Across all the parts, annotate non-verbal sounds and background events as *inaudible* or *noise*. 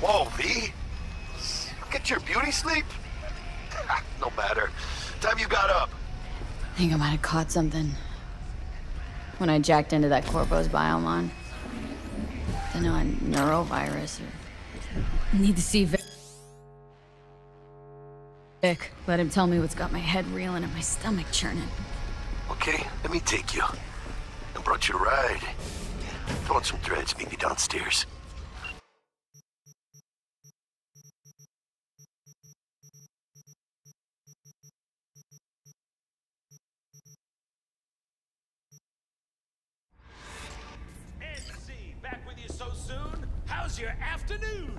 Whoa, V. Get your beauty sleep? no matter. Time you got up. I think I might have caught something. When I jacked into that Corpo's biomon. Don't know, a neurovirus or... Need to see Vik. Vik, let him tell me what's got my head reeling and my stomach churning. Okay, let me take you. I brought you a ride. Throw on some threads, meet me downstairs. NC, back with you so soon? How's your afternoon?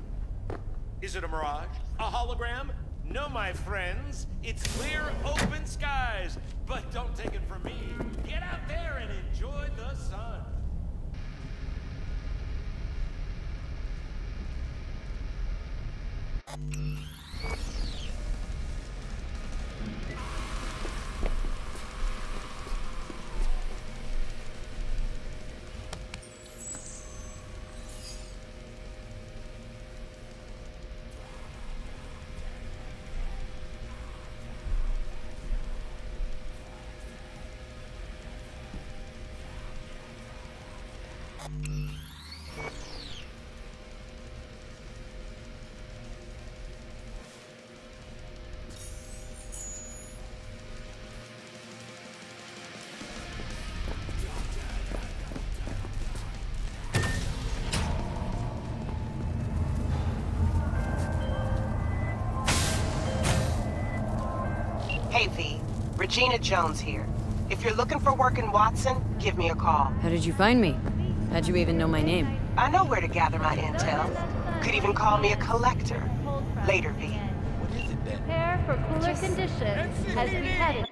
Is it a mirage? A hologram? No, my friends. It's clear, open skies. But don't take it from me. Get out there and enjoy the sun. Regina Jones here. If you're looking for work in Watson, give me a call. How did you find me? How'd you even know my name? I know where to gather my intel. Could even call me a collector. Later, V. Prepare for cooler conditions as we head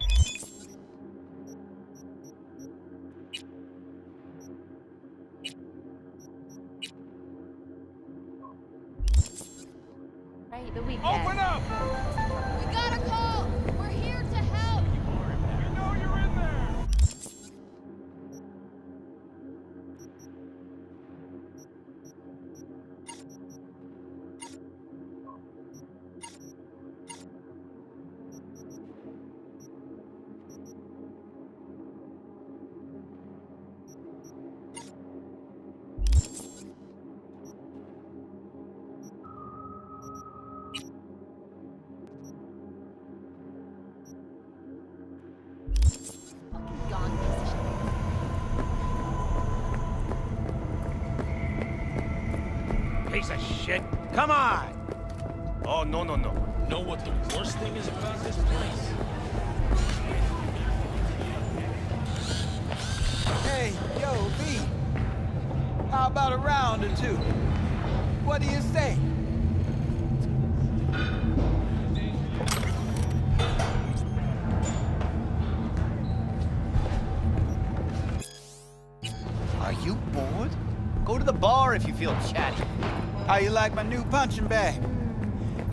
like my new punching bag?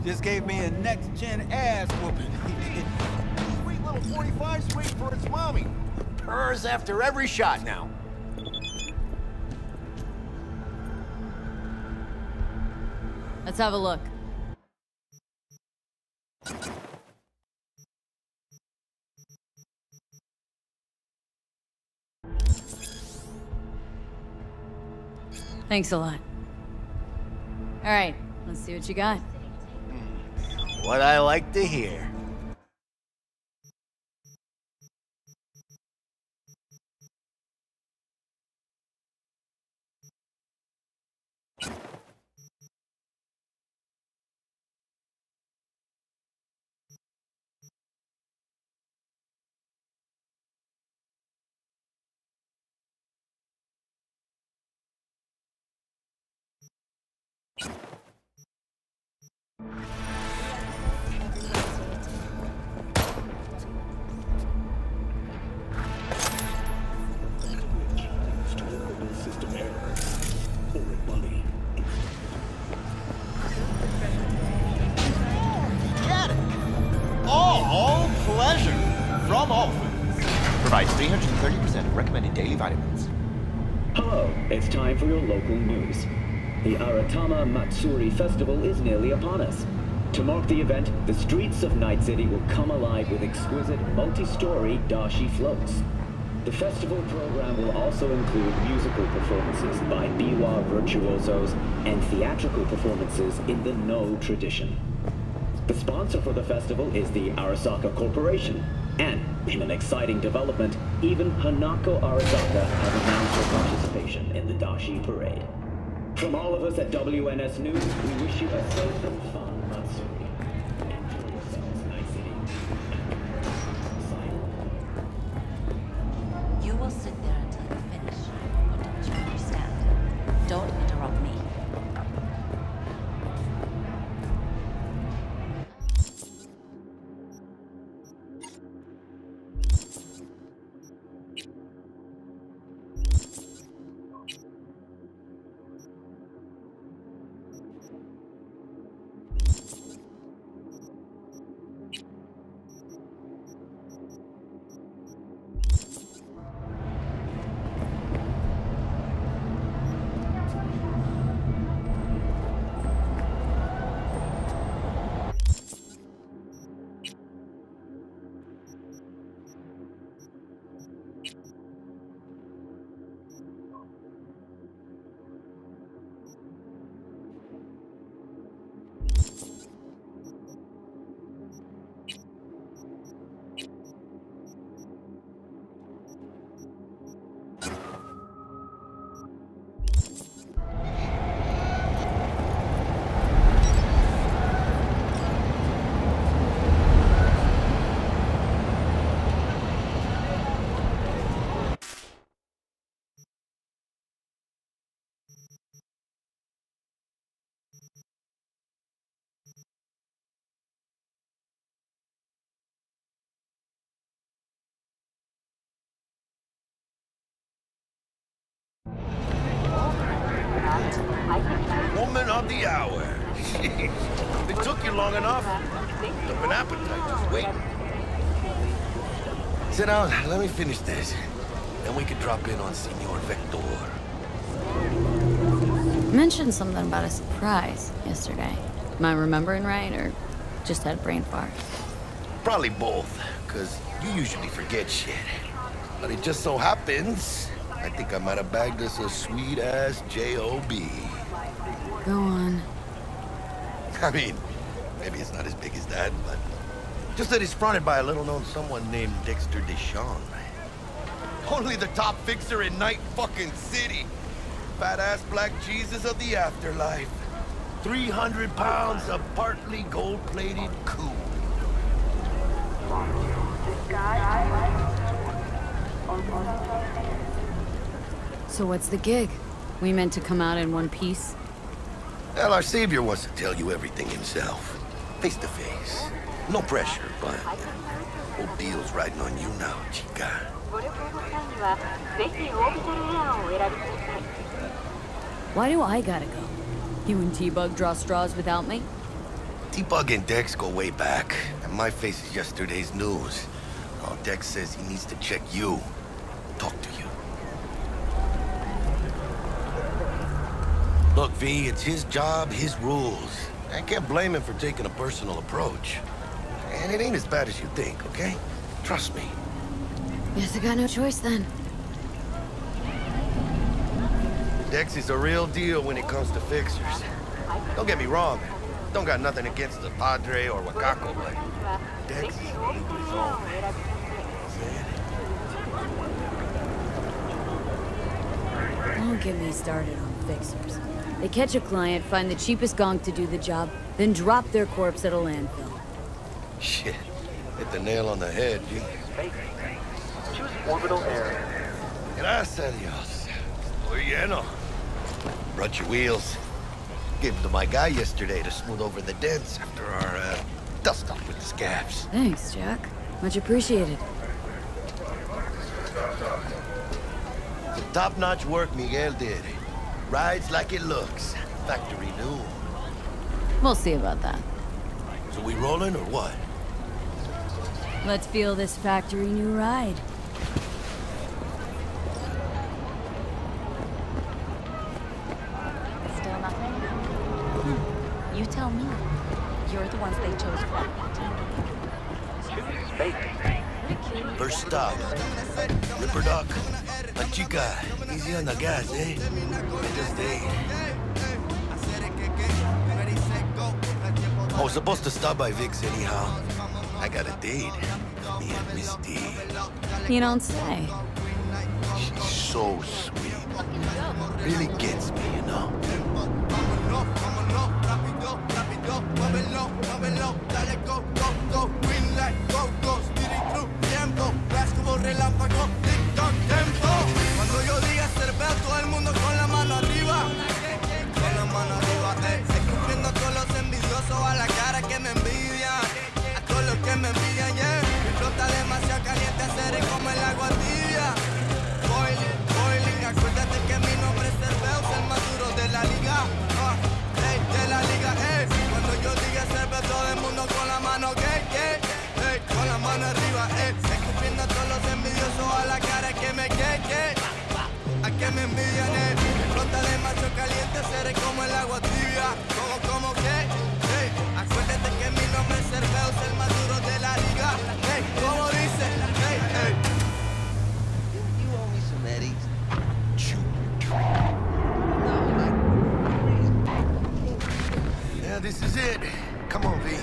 Just gave me a next-gen ass whooping. *laughs* Sweet little 45's waiting for its mommy. Purrs after every shot now. Let's have a look. Thanks a lot. All right, let's see what you got. What I like to hear. you The Aratama Matsuri Festival is nearly upon us. To mark the event, the streets of Night City will come alive with exquisite multi-story dashi floats. The festival program will also include musical performances by biwa virtuosos and theatrical performances in the Noh tradition. The sponsor for the festival is the Arasaka Corporation, and in an exciting development, even Hanako Arasaka has announced her participation in the Dashi Parade. From all of us at WNS News, we wish you a safe and fun Woman of the hour. Jeez. *laughs* It took you long enough. Up an appetite just waiting. Sit down. Let me finish this. Then we can drop in on Senor Vektor. Mentioned something about a surprise yesterday. Am I remembering right, or just had a brain fart? Probably both, because you usually forget shit. But it just so happens, I think I might have bagged us a sweet-ass J.O.B. Go on. I mean, maybe it's not as big as that, but... Just that he's fronted by a little-known someone named Dexter DeShawn. Only the top fixer in Night fucking City. Fat-ass black Jesus of the afterlife. 300 pounds of partly gold-plated cool. So what's the gig? We meant to come out in one piece? Well, our savior wants to tell you everything himself. Face to face. No pressure, but... Old deal's riding on you now, chica. Why do I gotta go? You and T-Bug draw straws without me? T-Bug and Dex go way back, and my face is yesterday's news. Oh, Dex says he needs to check you. Talk to you. Look, V, it's his job, his rules. I can't blame him for taking a personal approach. And it ain't as bad as you think, okay? Trust me. Guess I got no choice then. Dex is a real deal when it comes to fixers. Don't get me wrong. Don't got nothing against the Padre or Wakako, but Dex is a league of his own. Don't get me started on fixers. They catch a client, find the cheapest gonk to do the job, then drop their corpse at a landfill. Shit. Hit the nail on the head, G. Choose orbital air. Gracias, Dios. Estoy lleno. Brought your wheels. Gave them to my guy yesterday to smooth over the dents after our, uh, dust-up with the scabs. Thanks, Jack. Much appreciated. Some top-notch work Miguel did. Rides like it looks. Factory new. We'll see about that. So we rolling or what? Let's feel this factory new ride. Still nothing? Hmm. You tell me. You're the ones they chose for. First stop, Ripperdoc, Pachica. Easy on the gas, eh? Just. I was supposed to stop by Vik's anyhow. I got a date. Me and Miss D. You don't say. She's so sweet. Really gets me, caliente, seré como el agua tibia. Como, como que, hey. Acuérdate que mi nombre es Cerveus, el más duro de la liga. Hey, como dice, hey, hey. You owe me some. Yeah, this is it. Come on, V.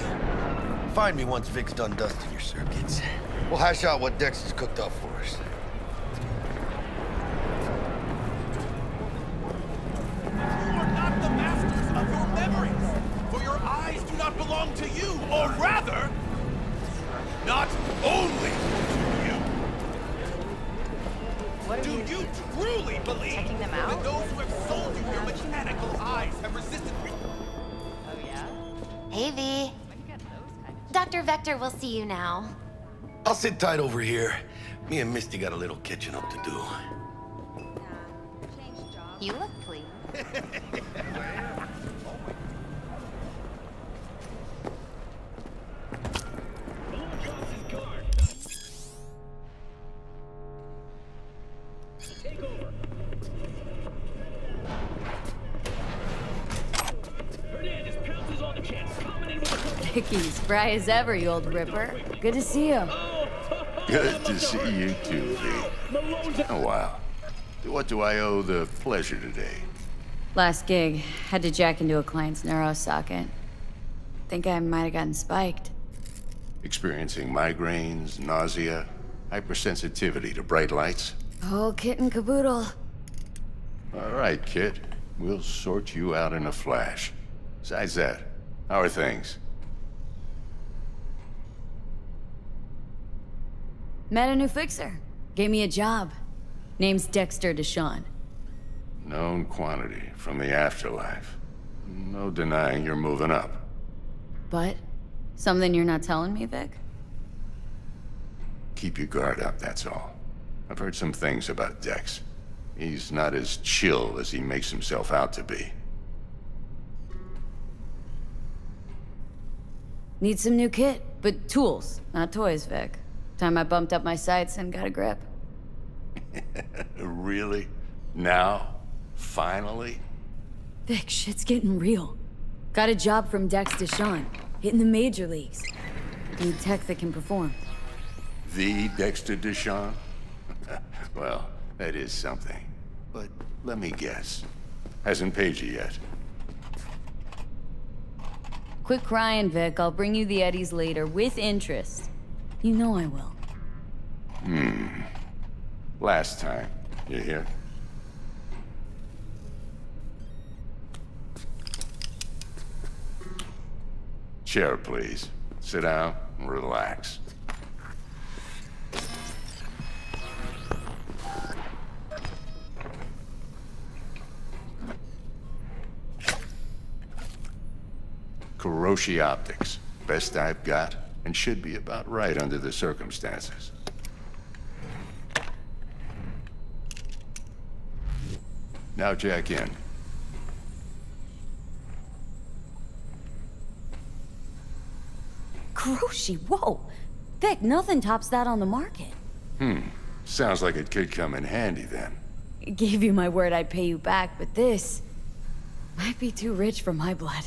Find me once Vik's done dusting your circuits. We'll hash out what Dex has cooked up for sit tight over here. Me and Misty got a little catching up to do. You look clean. Vicky, spry as ever, you old ripper. Good to see you. Good to see you too, V. Oh, wow. What do I owe the pleasure today? Last gig, had to jack into a client's neuro socket. Think I might have gotten spiked. Experiencing migraines, nausea, hypersensitivity to bright lights? Oh, kit and caboodle. All right, kid. We'll sort you out in a flash. Besides that, how are things? Met a new fixer. Gave me a job. Name's Dexter DeShawn. Known quantity from the afterlife. No denying you're moving up. But, something you're not telling me, Vik? Keep your guard up, that's all. I've heard some things about Dex. He's not as chill as he makes himself out to be. Need some new kit, but tools, not toys, Vik. Time I bumped up my sights and got a grip. *laughs* really? Now? Finally? Vik, shit's getting real. Got a job from Dex DeShawn, hitting the major leagues. Need tech that can perform. The Dexter DeShawn? *laughs* well, that is something. But let me guess. Hasn't paid you yet. Quit crying, Vik. I'll bring you the Eddies later, with interest. You know I will. Hmm. Last time. You hear? Chair, please. Sit down and relax. Kiroshi Optics. Best I've got, and should be about right under the circumstances. Now jack in. Kiroshi, whoa! Vik, nothing tops that on the market. Hmm. Sounds like it could come in handy then. Gave you my word I'd pay you back, but this... might be too rich for my blood.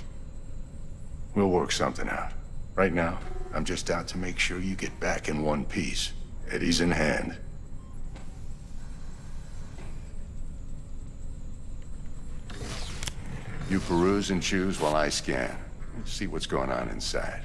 We'll work something out. Right now, I'm just out to make sure you get back in one piece. Eddie's in hand. You peruse and choose while I scan. See what's going on inside.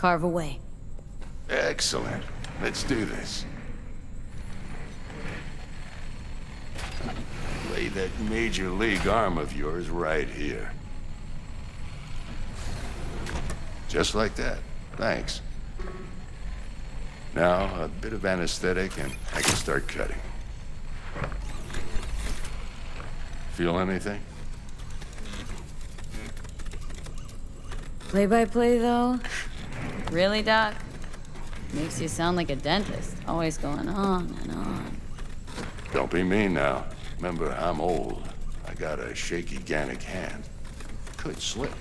Carve away. Excellent. Let's do this. Lay that major league arm of yours right here. Just like that. Thanks. Now, a bit of anesthetic and I can start cutting. Feel anything? Play by play, though? Really, Doc? Makes you sound like a dentist, always going on and on. Don't be mean now. Remember, I'm old. I got a shaky Gannic hand. Could slip.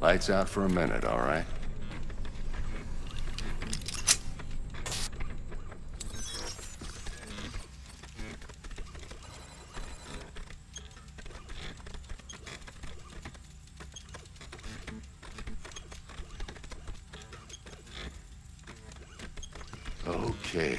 Lights out for a minute, all right? Okay,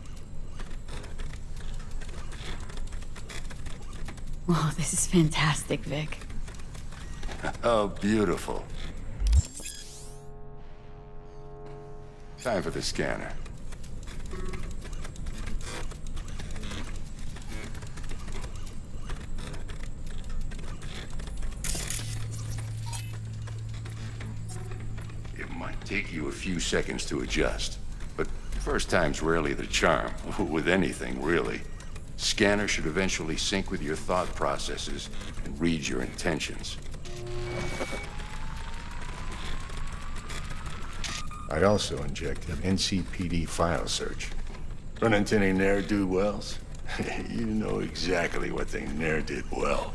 Whoa, this is fantastic, Vik. Oh, beautiful. Time for the scanner. It might take you a few seconds to adjust, but first time's rarely the charm, *laughs* with anything, really. Scanner should eventually sync with your thought processes and read your intentions. I also inject an NCPD file search. Run into any ne'er-do-wells? *laughs* you know exactly what they ne'er did well.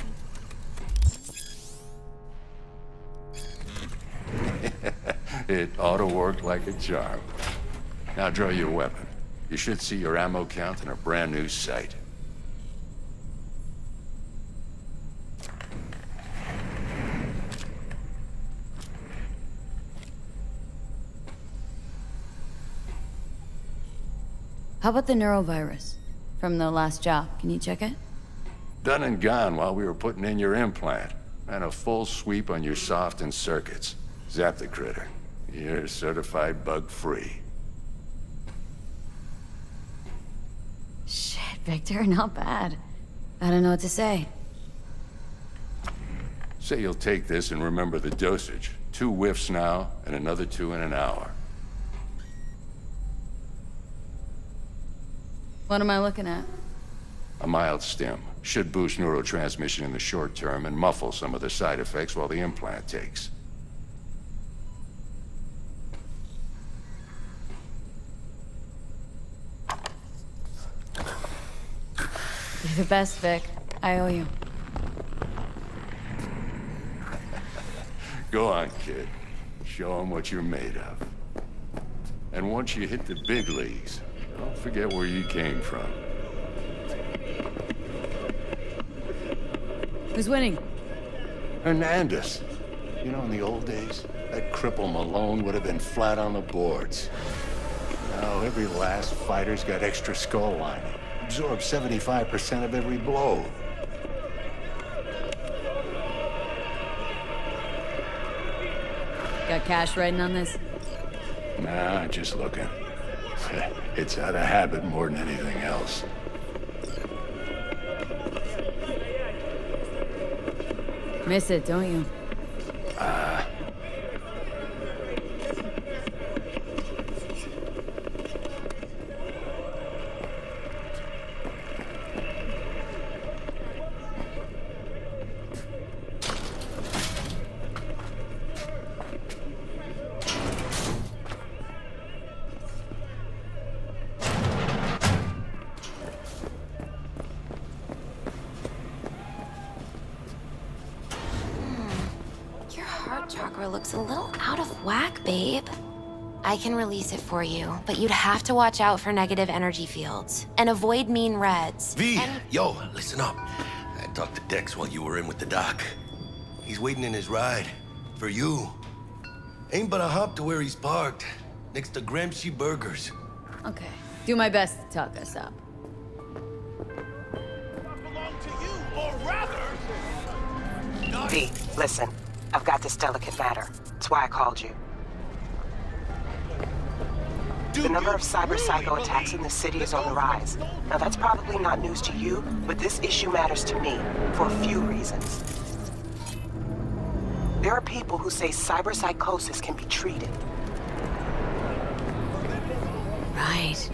*laughs* it ought to work like a charm. Now draw your weapon. You should see your ammo count in a brand new sight. How about the neurovirus from the last job? Can you check it? Done and gone while we were putting in your implant. And a full sweep on your soft and circuits. Zap the critter. You're certified bug-free. Shit, Viktor, *laughs* not bad. I don't know what to say. Say you'll take this and remember the dosage. Two whiffs now, and another two in an hour. What am I looking at? A mild stim. Should boost neurotransmission in the short term and muffle some of the side effects while the implant takes. You're the best, Vik. I owe you. Go on, kid. Show them what you're made of. And once you hit the big leagues, don't forget where you came from. Who's winning? Hernandez. You know, in the old days, that cripple Malone would have been flat on the boards. Now, every last fighter's got extra skull lining. Absorbs 75% of every blow. Got cash writing on this? Nah, just looking. *laughs* it's out of habit more than anything else. Miss it, don't you? I can release it for you, but you'd have to watch out for negative energy fields and avoid mean reds. V, yo, listen up. I talked to Dex while you were in with the doc. He's waiting in his ride. For you. Ain't but a hop to where he's parked. Next to Gramsci Burgers. Okay. Do my best to talk us up. V, listen. I've got this delicate matter. That's why I called you. The number of cyber psycho attacks in the city is on the rise. Now that's probably not news to you, but this issue matters to me for a few reasons. There are people who say cyber psychosis can be treated. Right.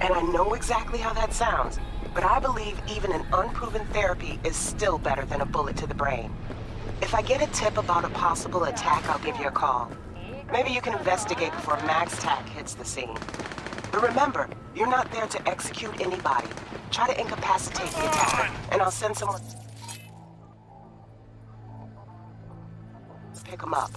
And I know exactly how that sounds, but I believe even an unproven therapy is still better than a bullet to the brain. If I get a tip about a possible attack, I'll give you a call. Maybe you can investigate before MaxTac hits the scene. But remember, you're not there to execute anybody. Try to incapacitate the attacker, and I'll send someone... Pick him up.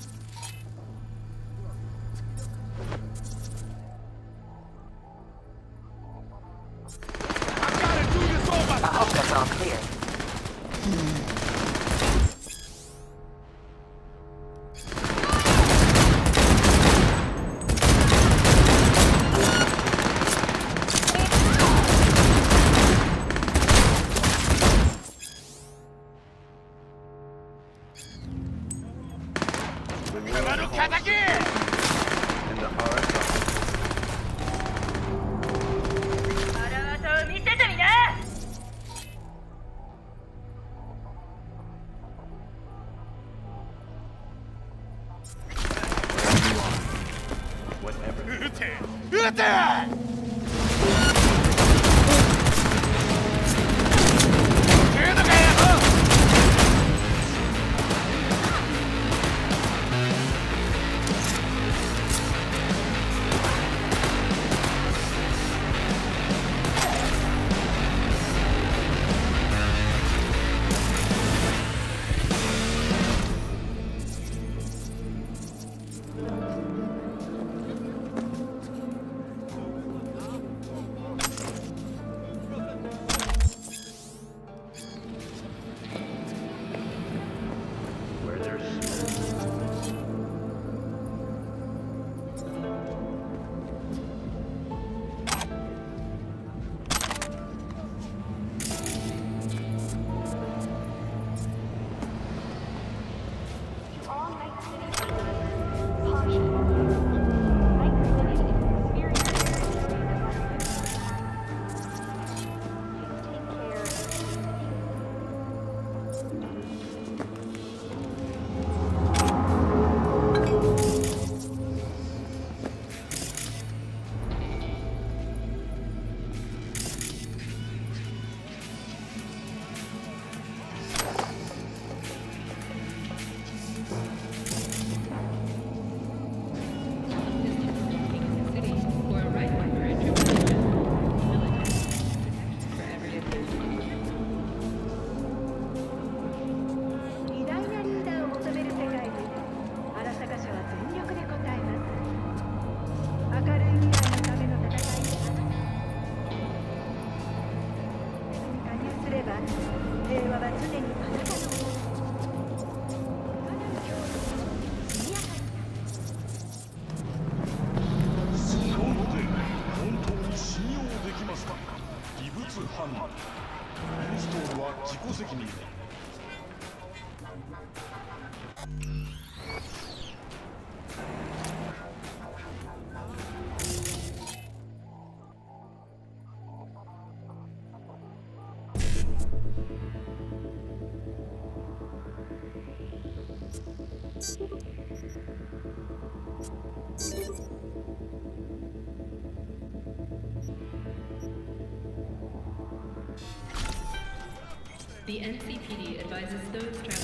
Those traveling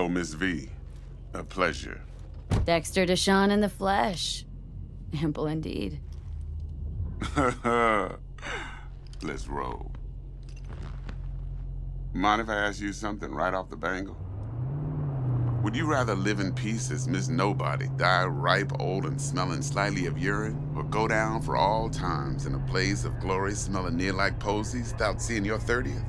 Yo, Miss V. A pleasure. Dexter DeShawn in the flesh. Ample indeed. *laughs* Let's roll. Mind if I ask you something right off the bangle? Would you rather live in peace as Miss Nobody, die ripe, old, and smelling slightly of urine, or go down for all times in a blaze of glory smelling near like posies without seeing your 30th?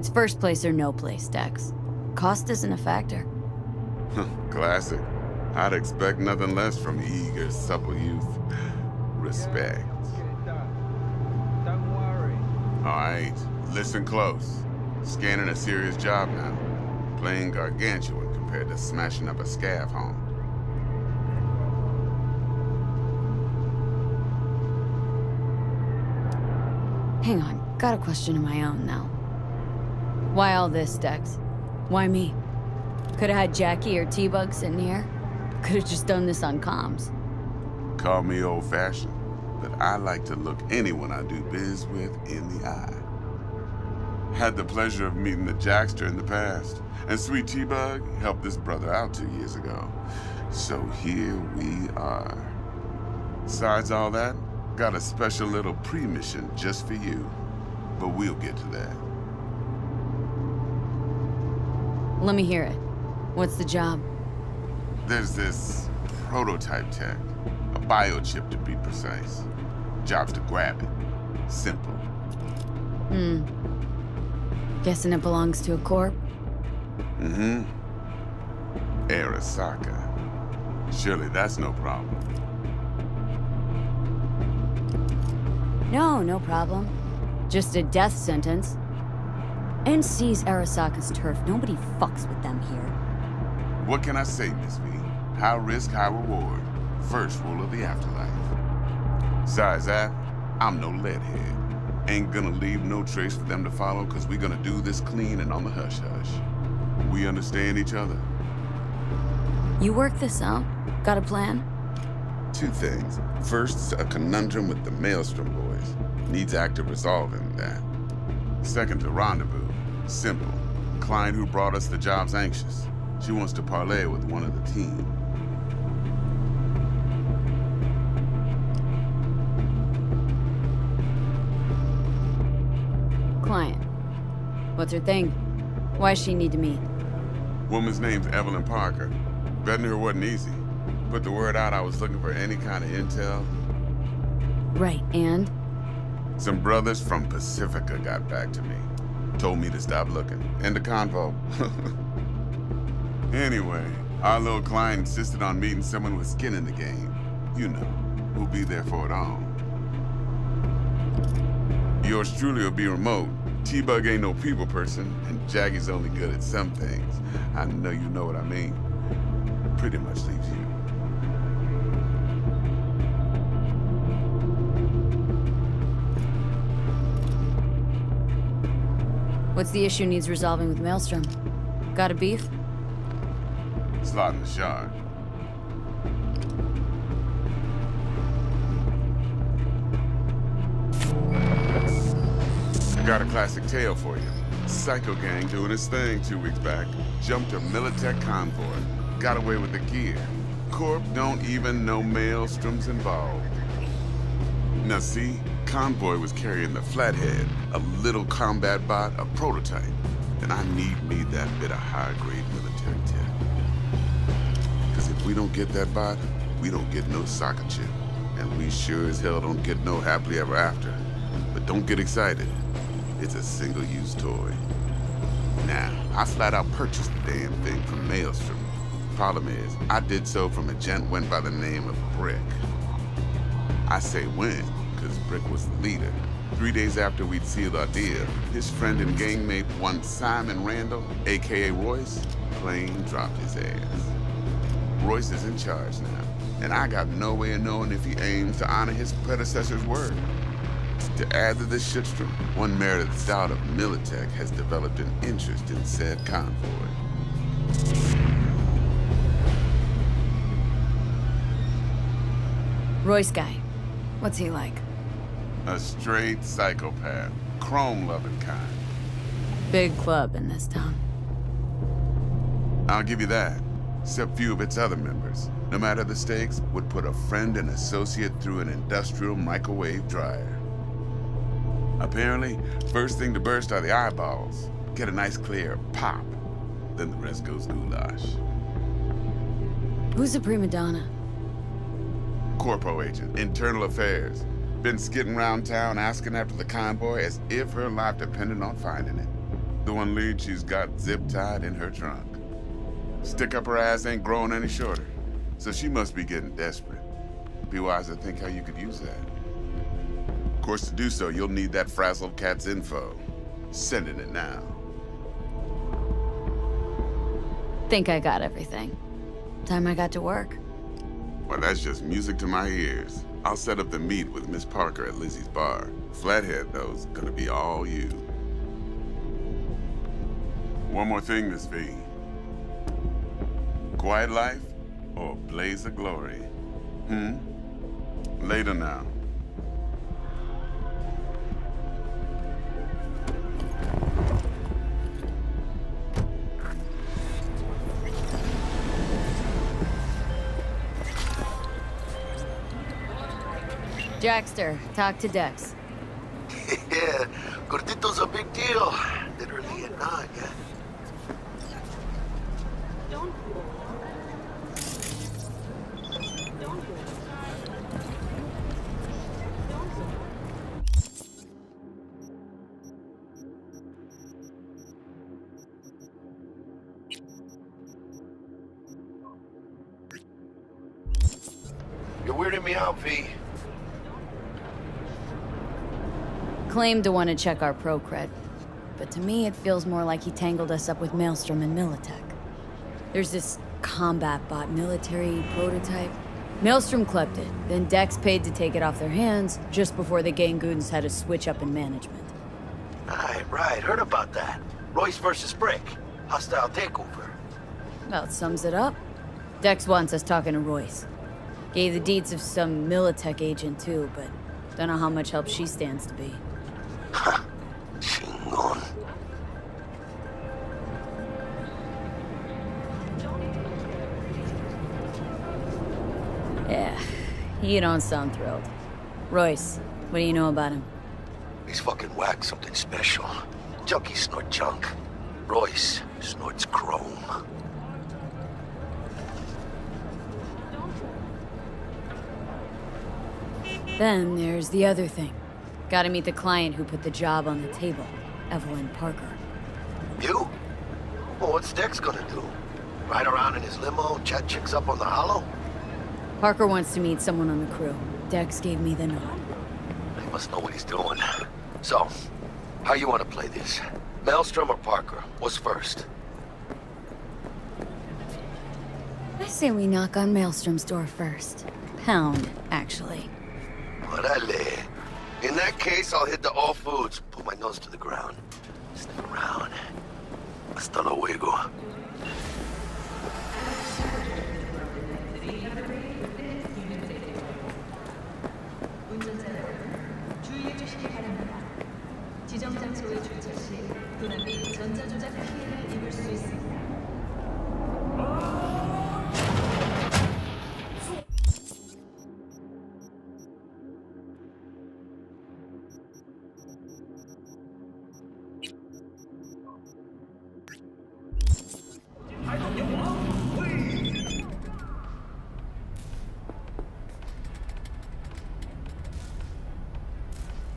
It's first place or no place, Dex. Cost isn't a factor. Classic. I'd expect nothing less from eager, supple youth. Respect. Don't worry. All right, listen close. Scanning a serious job now. Playing gargantuan compared to smashing up a scav home. Hang on, got a question of my own now. Why all this, Dex? Why me? Could've had Jackie or T-Bug sitting here. Could've just done this on comms. Call me old-fashioned, but I like to look anyone I do biz with in the eye. Had the pleasure of meeting the Jackster in the past, and Sweet T-Bug helped this brother out two years ago. So here we are. Besides all that, got a special little pre-mission just for you. But we'll get to that. Let me hear it. What's the job? There's this prototype tech, a biochip to be precise. Job's to grab it. Simple. Hmm. Guessing it belongs to a corp? Mm-hmm. Arasaka. Surely that's no problem. No, no problem. Just a death sentence. NC's Arasaka's turf. Nobody fucks with them here. What can I say, Miss V? High risk, high reward. First rule of the afterlife. Besides that, I'm no leadhead. Ain't gonna leave no trace for them to follow, cause we gonna do this clean and on the hush-hush. We understand each other. You work this out? Got a plan? Two things. First, a conundrum with the Maelstrom boys. Needs active resolving that. Second, a rendezvous. Simple. Client who brought us the job's anxious. She wants to parlay with one of the team. Client. What's her thing? Why does she need to meet? Woman's name's Evelyn Parker. Vetting her wasn't easy. Put the word out I was looking for any kind of intel. Right, and? Some brothers from Pacifica got back to me. Told me to stop looking. End the convo. *laughs* anyway, our little client insisted on meeting someone with skin in the game. You know, who'll be there for it all. Yours truly will be remote. T-Bug ain't no people person, and Jackie's only good at some things. I know you know what I mean. Pretty much leaves you. What's the issue needs resolving with Maelstrom? Got a beef? Slot in the shard. I got a classic tale for you. Psycho gang doing his thing two weeks back. Jumped a Militech convoy. Got away with the gear. Corp don't even know Maelstrom's involved. Now see, Convoy was carrying the Flathead, a little combat bot, a prototype. And I need me that bit of high-grade military tech. Because if we don't get that bot, we don't get no soccer chip. And we sure as hell don't get no happily ever after. But don't get excited. It's a single-use toy. Now, I flat out purchased the damn thing from Maelstrom. Problem is, I did so from a gent went by the name of Brick. I say when, Brick was the leader. Three days after we'd sealed our deal, his friend and gangmate, one Simon Randall, aka Royce, plain dropped his ass. Royce is in charge now, and I got no way of knowing if he aims to honor his predecessor's word. To add to this shitstorm, one Meredith Stout of Militech has developed an interest in said convoy. Royce guy. What's he like? A straight psychopath. Chrome-loving kind. Big club in this town. I'll give you that. Except few of its other members, no matter the stakes, would put a friend and associate through an industrial microwave dryer. Apparently, first thing to burst are the eyeballs. Get a nice clear pop. Then the rest goes goulash. Who's the prima donna? Corpo agent, internal affairs. Been skidding around town asking after the convoy as if her life depended on finding it. The one lead she's got zip-tied in her trunk. Stick up her ass ain't growing any shorter, so she must be getting desperate. Be wise to think how you could use that. Of course, to do so, you'll need that frazzled cat's info. Sending it now. Think I got everything. Time I got to work. Well, that's just music to my ears. I'll set up the meet with Miss Parker at Lizzie's bar. Flathead, though, is gonna be all you. One more thing, Miss V. Quiet life or blaze of glory? Hmm? Later now. Jackster, talk to Dex. *laughs* yeah, Gordito's a big deal. Literally and not, yeah. You're weirding me out, V. Claimed to want to check our pro cred. But to me, it feels more like he tangled us up with Maelstrom and Militech. There's this combat bot military prototype. Maelstrom clept it, then Dex paid to take it off their hands just before the Gangoons had a switch up in management. Right, right. Heard about that. Royce versus Brick. Hostile takeover. About sums it up. Dex wants us talking to Royce. Gave the deeds of some Militech agent too, but don't know how much help she stands to be. Chingon. Yeah, you don't sound thrilled. Royce, what do you know about him? He's fucking whack something special. Junkies snort junk. Royce snorts chrome. Then there's the other thing. Gotta meet the client who put the job on the table, Evelyn Parker. You? Well, what's Dex gonna do? Ride around in his limo, chat chicks up on the holo? Parker wants to meet someone on the crew. Dex gave me the nod. He must know what he's doing. So, how you want to play this? Maelstrom or Parker? What's first? I say we knock on Maelstrom's door first. Pound, actually. Orale. In that case, I'll hit the All Foods. Put my nose to the ground. Sniff around. Hasta luego. 지정 장소에 주차 시및 피해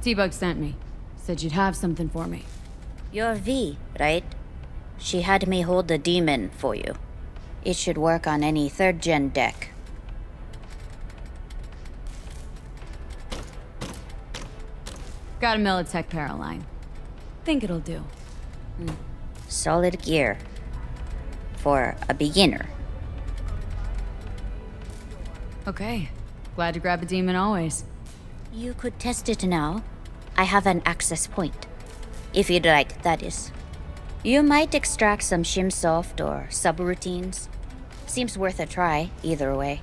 T-Bug sent me. Said you'd have something for me. You're V, right? She had me hold the daemon for you. It should work on any third gen deck. Got a Militech Paraline. Think it'll do. Hmm. Solid gear. For a beginner. Okay. Glad to grab a daemon always. You could test it now. I have an access point. If you'd like, that is. You might extract some shimsoft or subroutines. Seems worth a try, either way.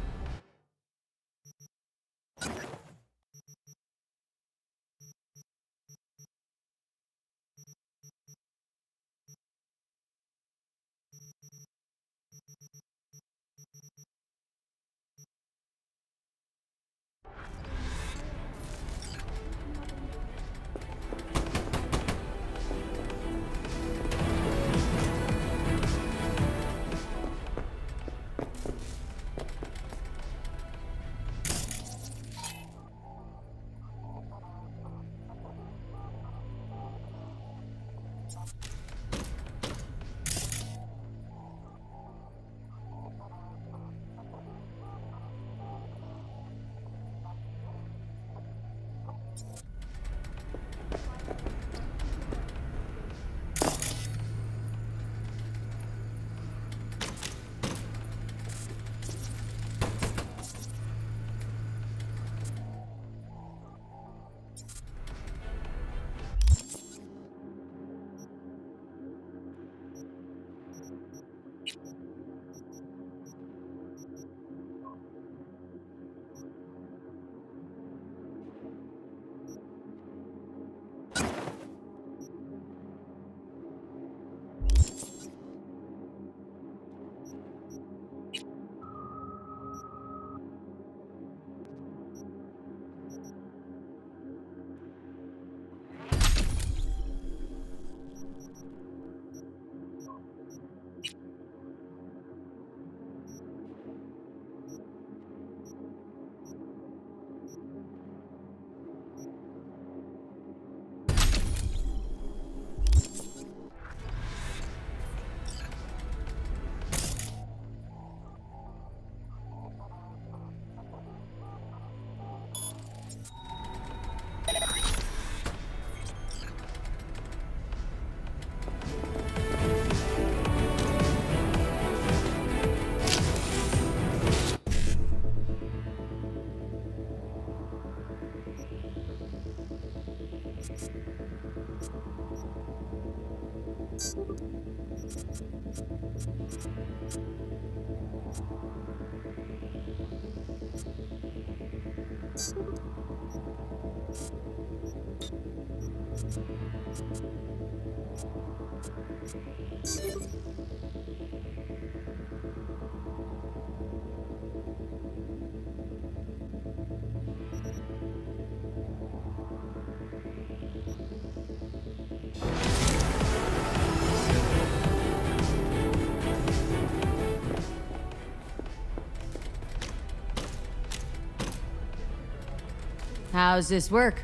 How's this work?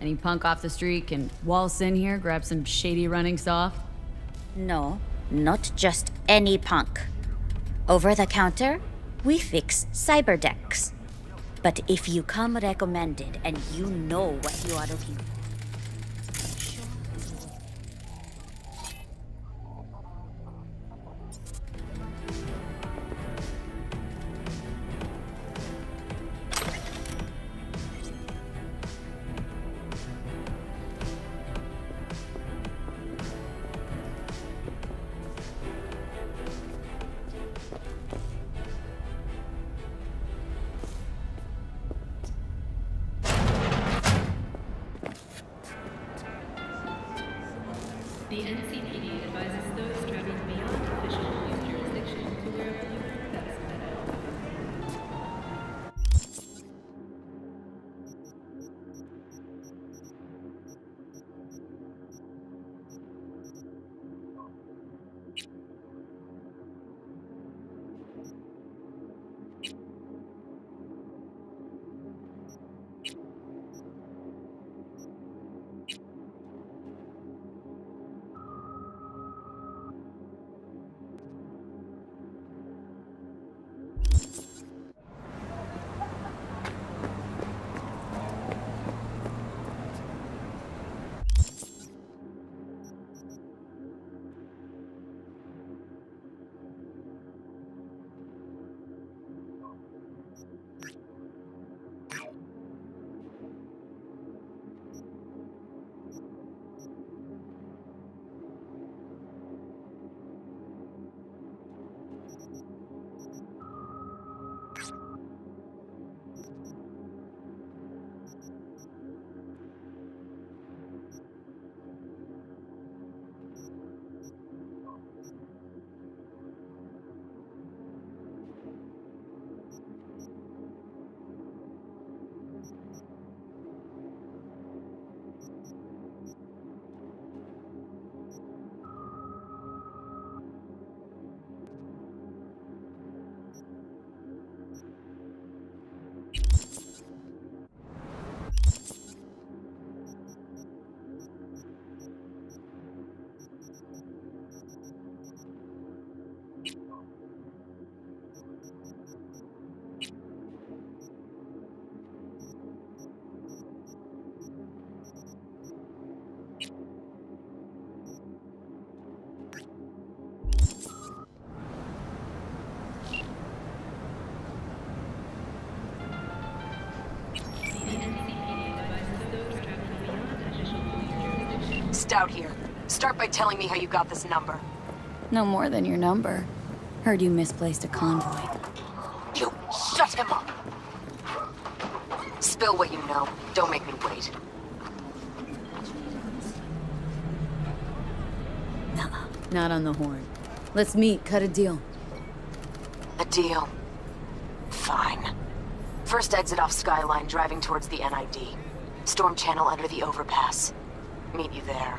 Any punk off the street can waltz in here, grab some shady running soft? No, not just any punk. Over the counter, we fix cyber decks. But if you come recommended and you know what you are looking for, Stout here. Start by telling me how you got this number. No more than your number. Heard you misplaced a convoy. You shut him up! Spill what you know. Don't make me wait. Not on the horn. Let's meet, cut a deal. A deal. Fine. First exit off Skyline, driving towards the NID. Storm channel under the overpass. Meet you there.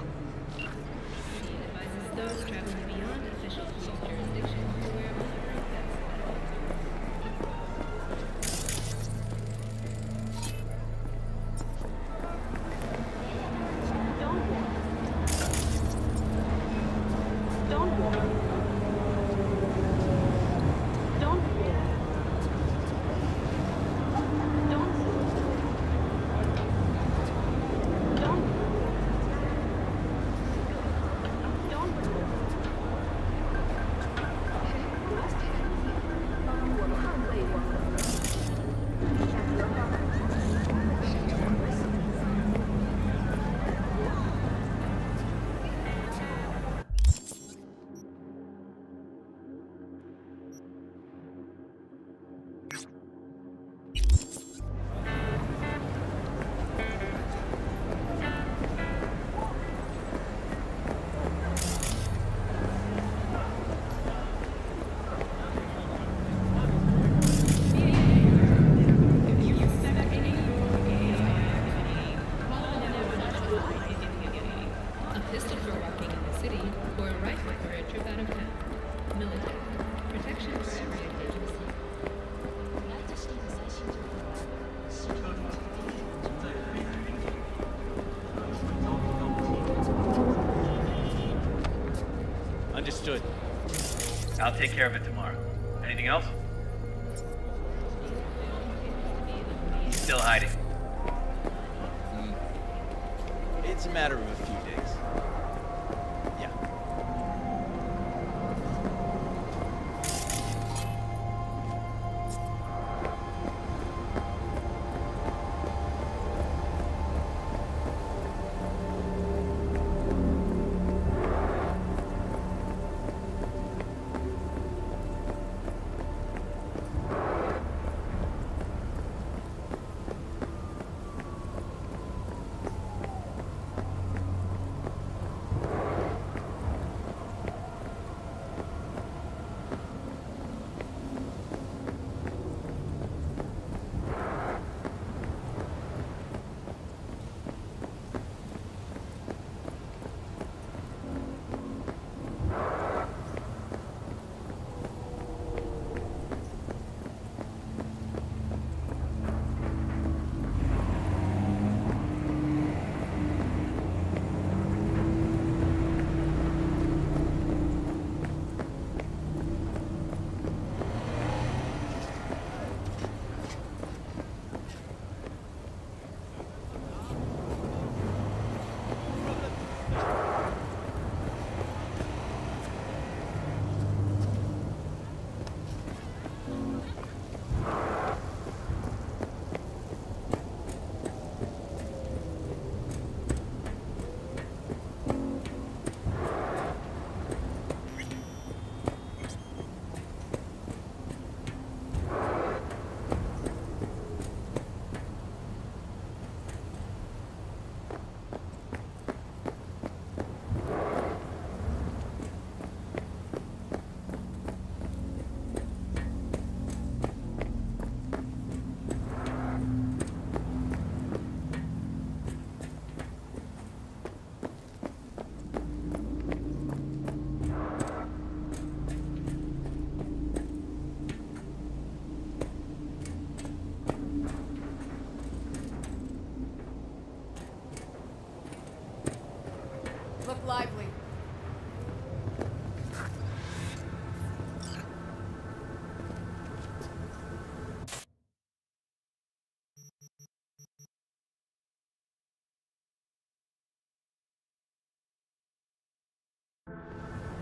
Take care of it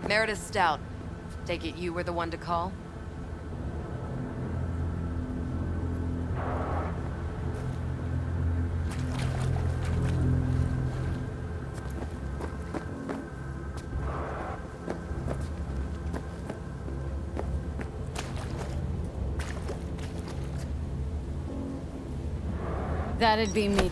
Meredith Stout. Take it you were the one to call? That'd be me.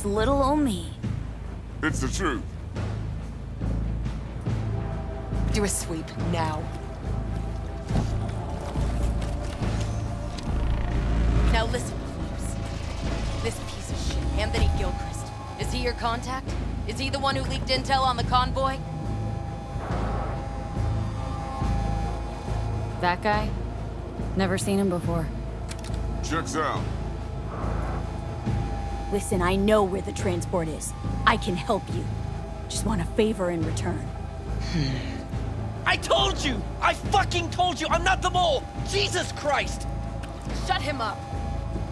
Just little old me. It's the truth. Do a sweep, now. Now listen close. This piece of shit, Anthony Gilchrist. Is he your contact? Is he the one who leaked intel on the convoy? That guy? Never seen him before. Checks out. Listen, I know where the transport is. I can help you. Just want a favor in return. *sighs* I told you! I fucking told you! I'm not the mole! Jesus Christ! Shut him up!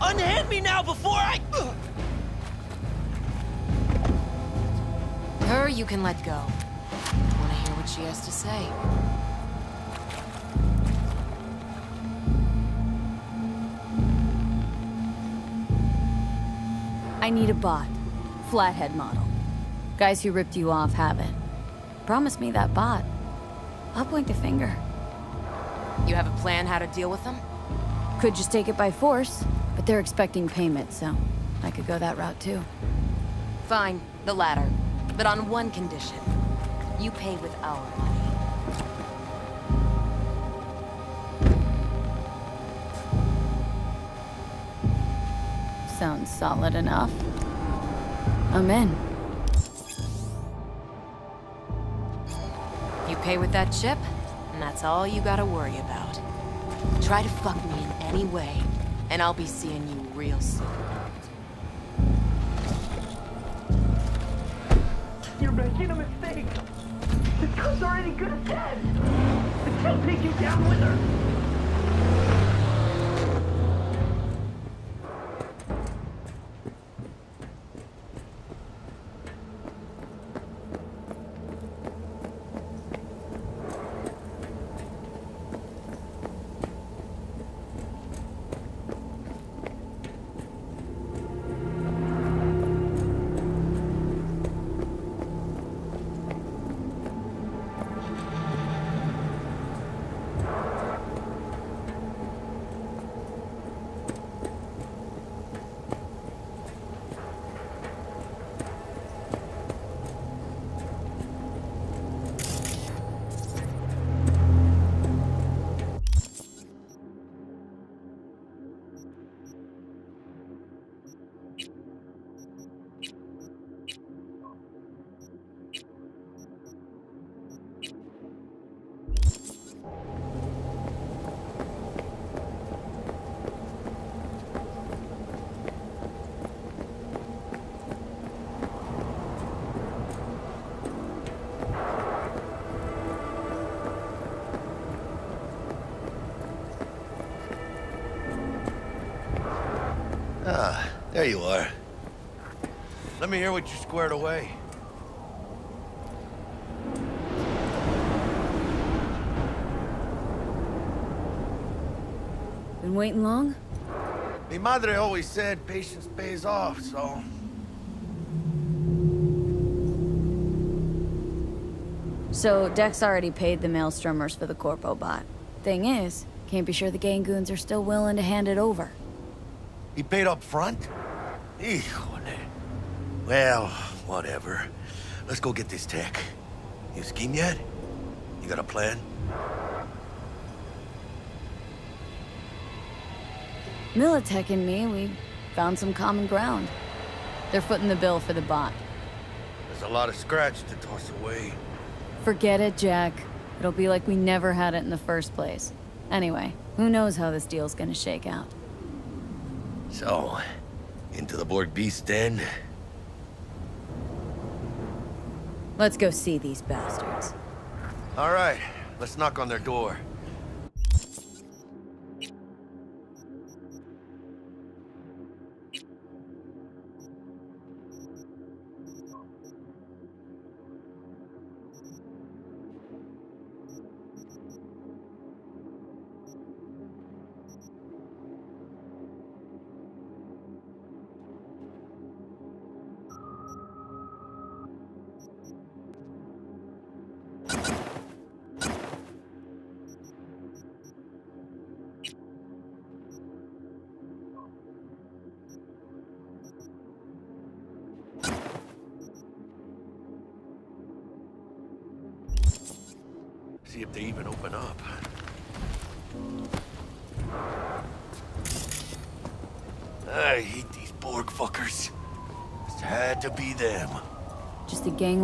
Unhand me now before I... Ugh. Her you can let go. Wanna hear what she has to say? Need a bot. Flathead model. Guys who ripped you off have it. Promise me that bot. I'll point the finger. You have a plan how to deal with them? Could just take it by force, but they're expecting payment, so I could go that route too. Fine, the latter. But on one condition. You pay with our money. Solid enough. I'm in. You pay with that chip, and that's all you gotta worry about. Try to fuck me in any way, and I'll be seeing you real soon. You're making a mistake. This girl's already good as dead. And she'll take you down with her. There you are. Let me hear what you squared away. Been waiting long? Mi madre always said patience pays off, so... So, Dex already paid the Maelstromers for the Corpo bot. Thing is, can't be sure the gang goons are still willing to hand it over. He paid up front? Híjole. Well, whatever. Let's go get this tech. You scheme yet? You got a plan? Militech and me, we found some common ground. They're footing the bill for the bot. There's a lot of scratch to toss away. Forget it, Jack. It'll be like we never had it in the first place. Anyway, who knows how this deal's gonna shake out. So, into the Borg Beast den? Let's go see these bastards. All right, let's knock on their door.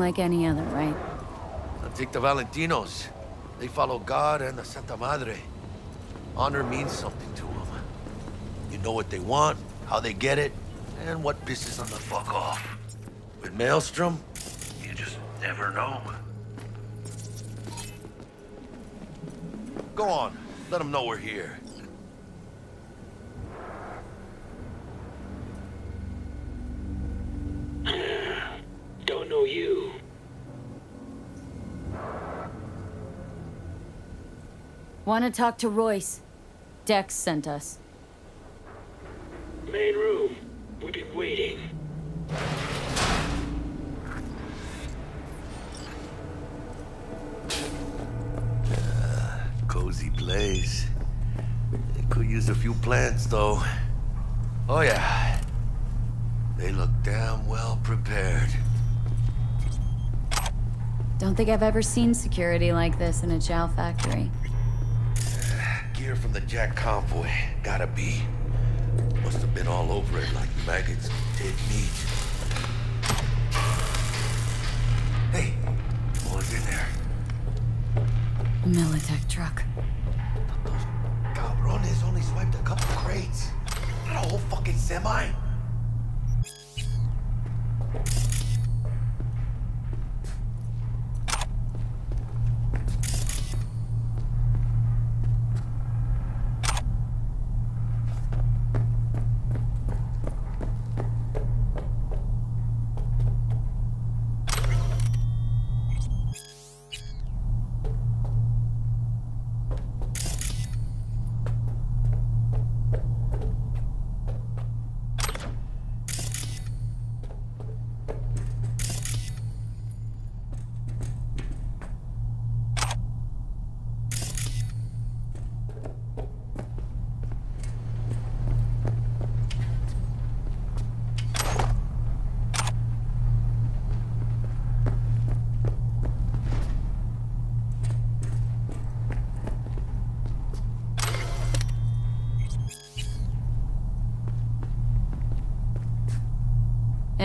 Like any other, right? Now take the Valentinos. They follow God and the Santa Madre. Honor means something to them. You know what they want, how they get it, and what pisses them the fuck off. With Maelstrom, you just never know. Go on. Let them know we're here. Don't know you. Want to talk to Royce? Dex sent us. Main room. We've been waiting. Uh, cozy place. They could use a few plants, though. Oh, yeah. They look damn well prepared. Don't think I've ever seen security like this in a chow factory. Gear from the Jack convoy. Gotta be. Must have been all over it like maggots dead meat. Hey, what was in there? Militech truck. Cabrones only swiped a couple crates. Not a whole fucking semi.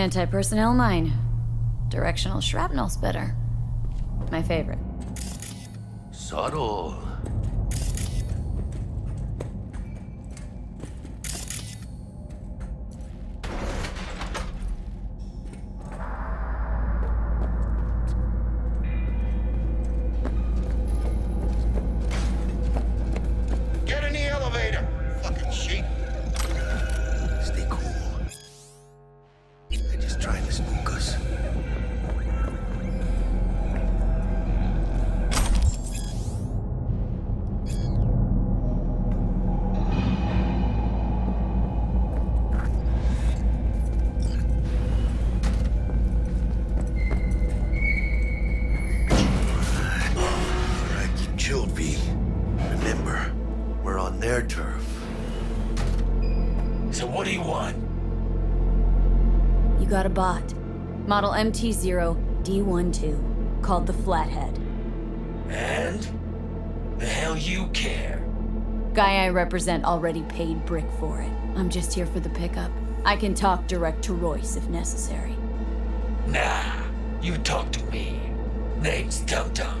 Anti-personnel mine. Directional shrapnel spitter. My favorite. Subtle. MT-0-D12, called the Flathead. And? The hell you care? Guy I represent already paid Brick for it. I'm just here for the pickup. I can talk direct to Royce if necessary. Nah, you talk to me. Name's Dum Dum.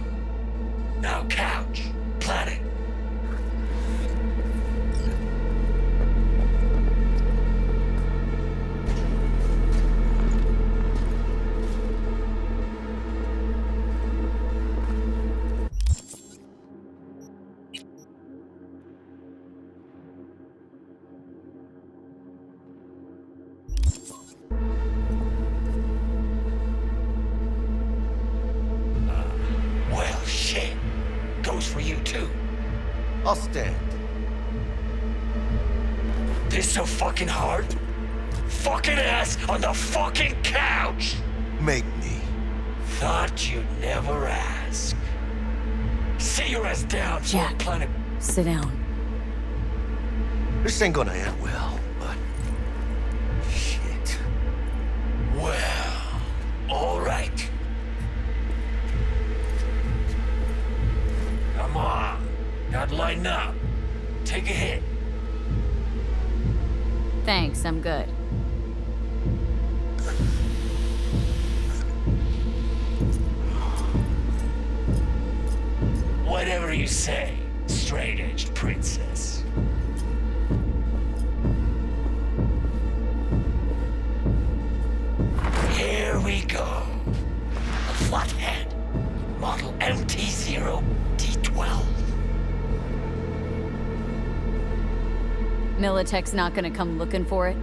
Not gonna come looking for it?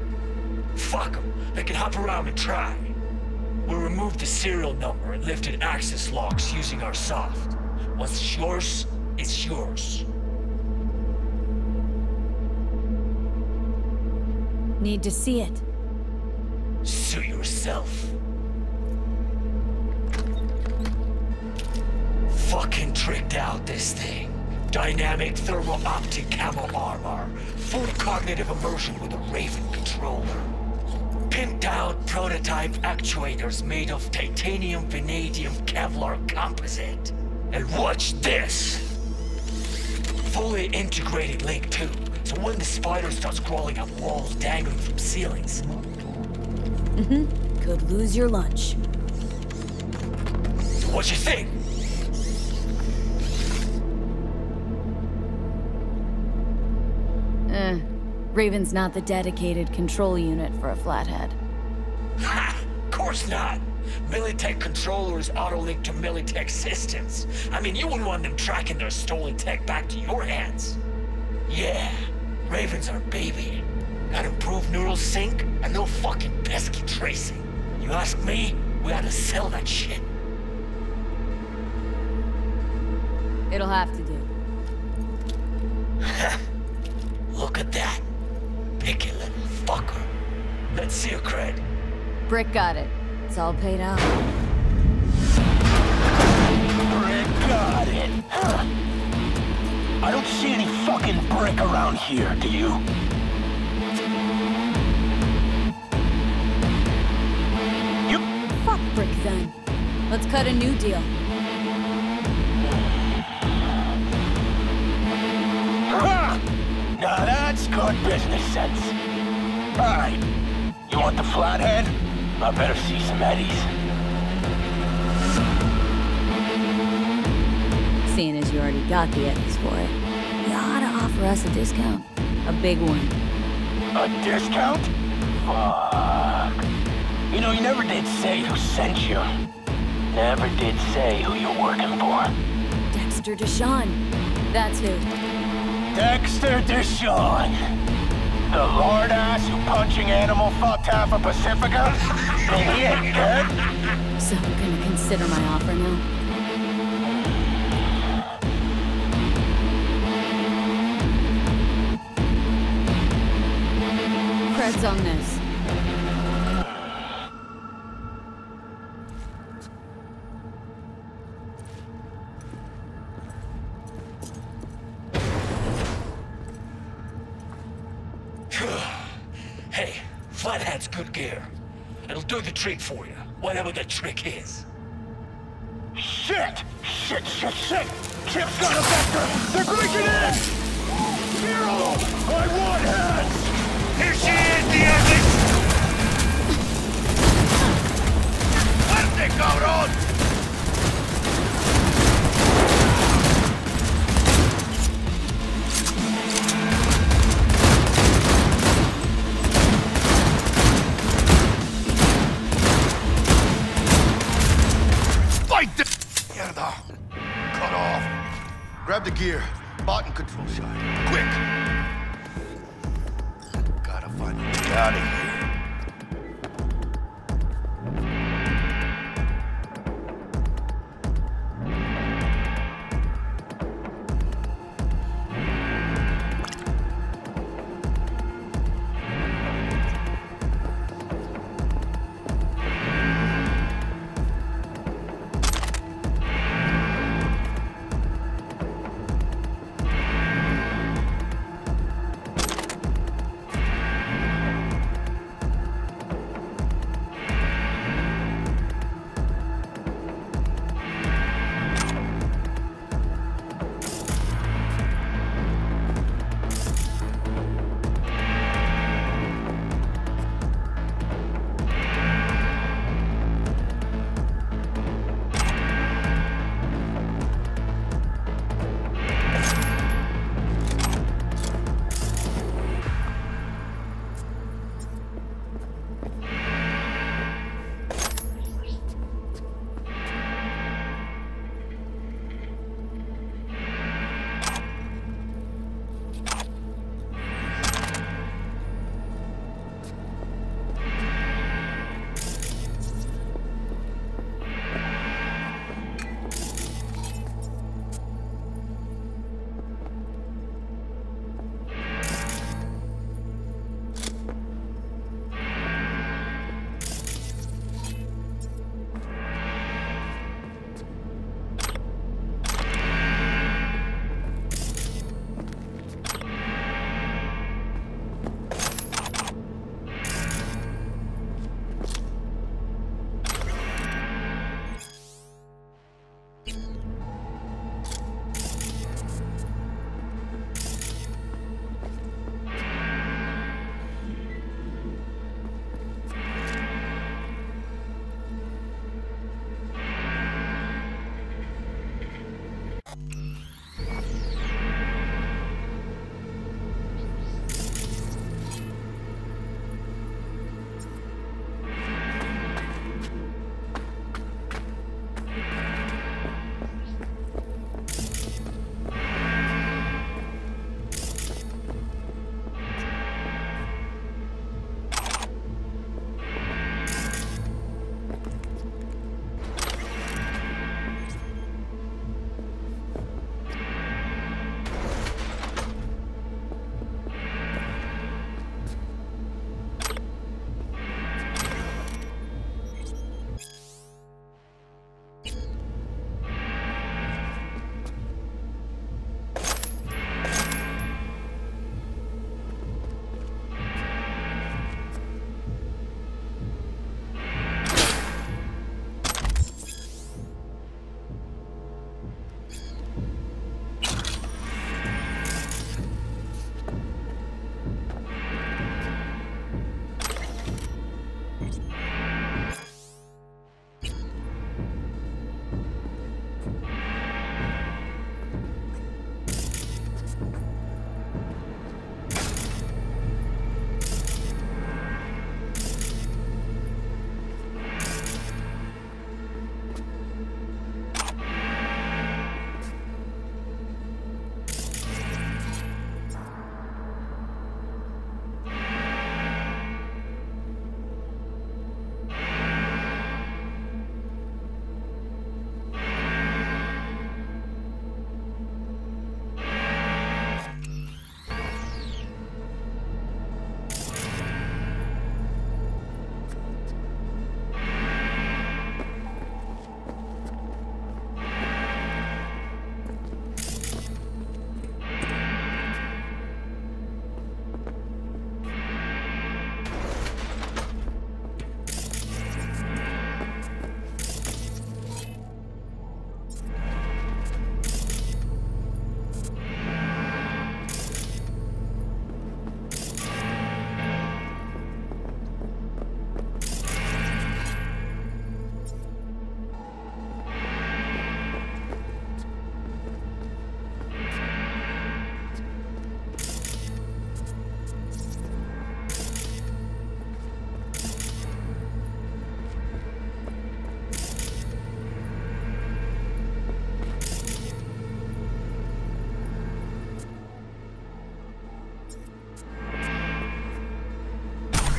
Composite. And watch this! Fully integrated link too, so when the spider starts crawling up walls dangling from ceilings, Mm-hmm. Could lose your lunch. so what you think? Eh. Raven's not the dedicated control unit for a flathead. Ha! Of course not! Militech controllers auto-link to Militech systems. I mean, you wouldn't want them tracking their stolen tech back to your hands. Yeah, Ravens our baby. Got improved neural sync and no fucking pesky tracing. You ask me, we ought to sell that shit. It'll have to do. *laughs* Look at that. Picky little fucker. Let's see your cred. Brick got it. It's all paid out. Brick got it. I don't see any fucking brick around here, do you? You... Fuck Brick then. Let's cut a new deal. Now that's good business sense. Alright. You want the flathead? I better see some eddies. Seeing as you already got the eddies for it, you ought to offer us a discount. A big one. A discount? Fuck. You know, you never did say who sent you. Never did say who you're working for. Dexter DeShawn. That's who. Dexter DeShawn. The lord ass who punching animal fucked half of Pacifica? he ain't dead? So I'm gonna consider my offer now. Creds on this. Trick for you, whatever the trick is. Shit! Shit, shit, shit! Chip's got a vector! They're breaking in! Zero! I want hands! Here she is, the ugly! Fuerte, cabrón! The gear. Bot and control shot. Quick. Gotta find a way out of here.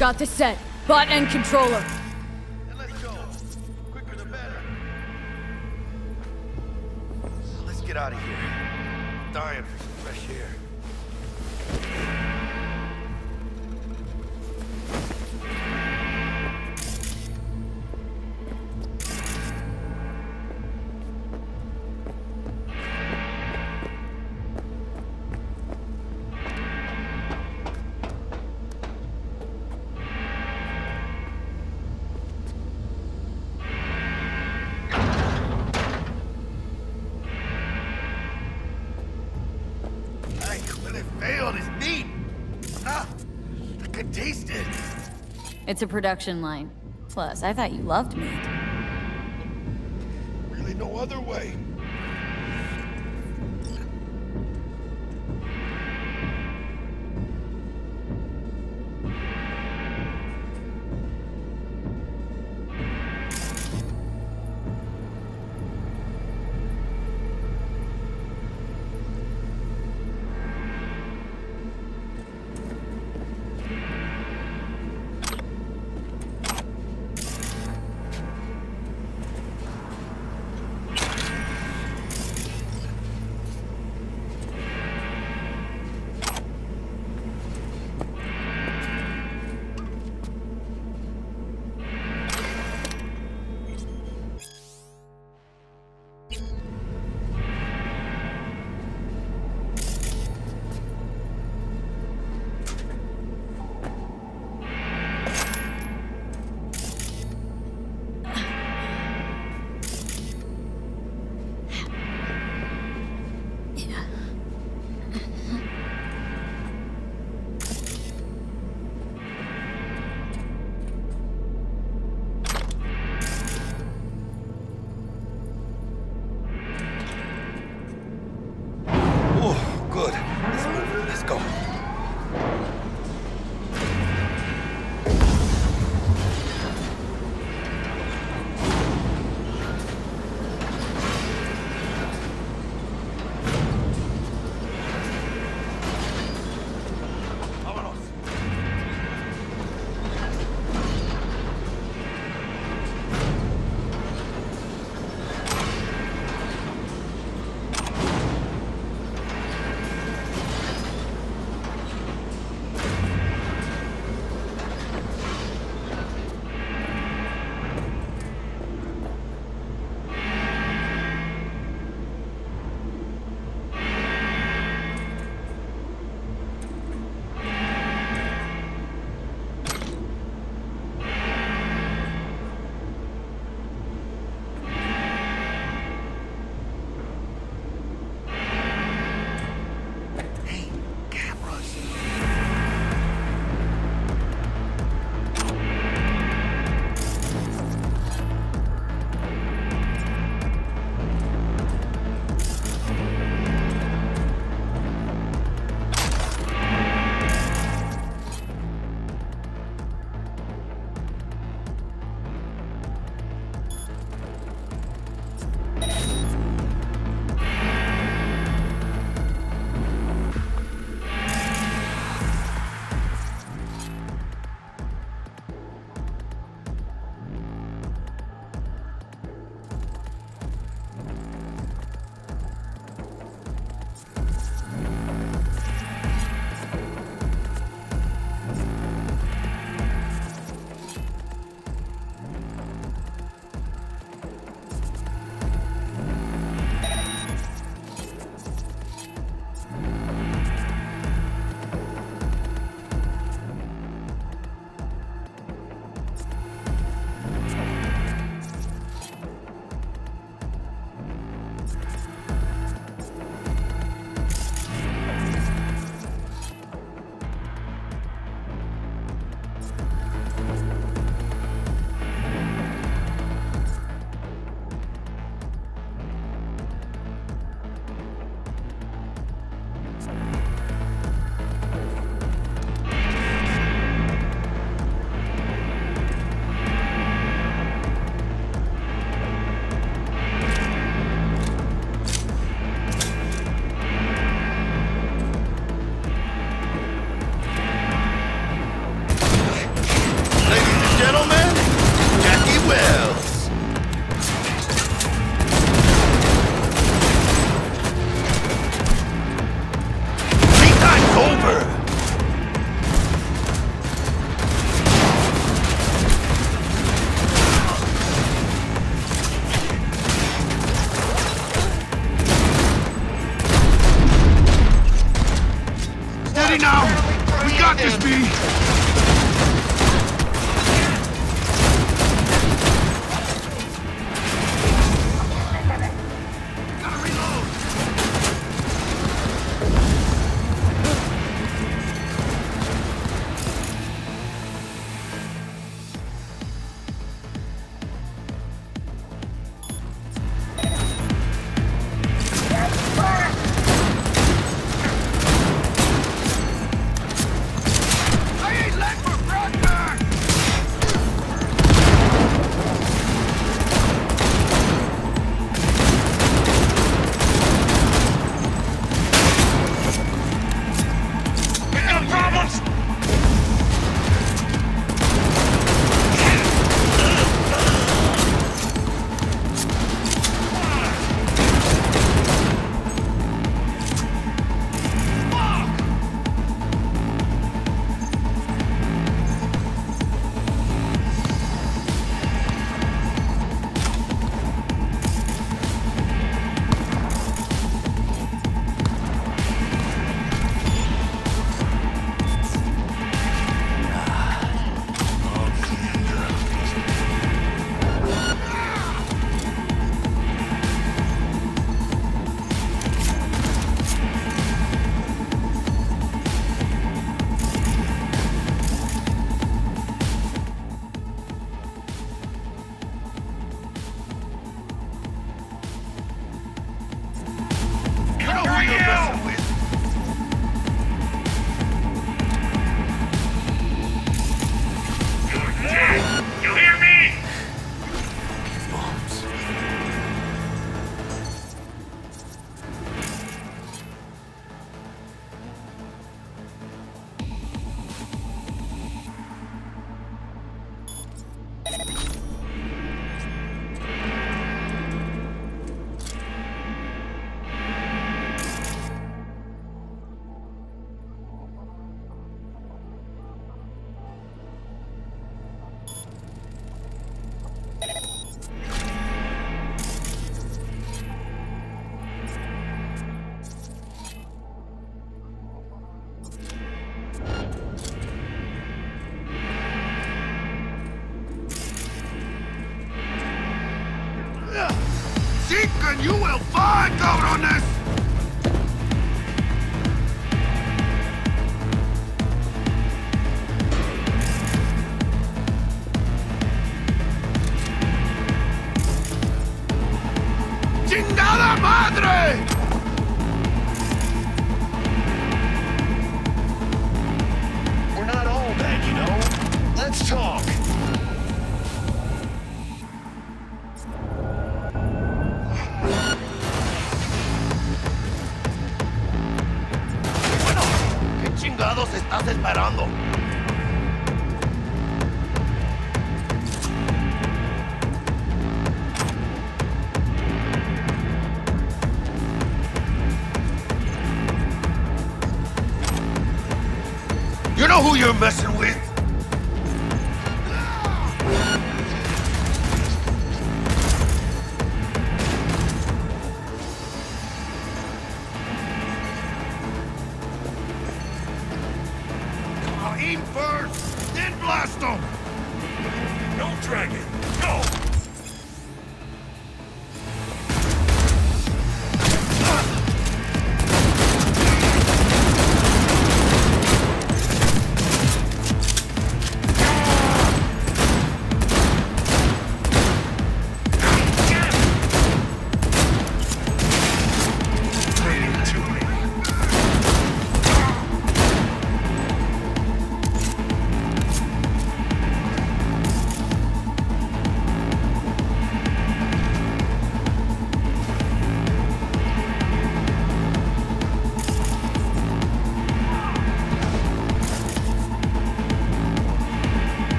Got the set. Bot and controller. It's a production line. Plus, I thought you loved meat. Really no other way.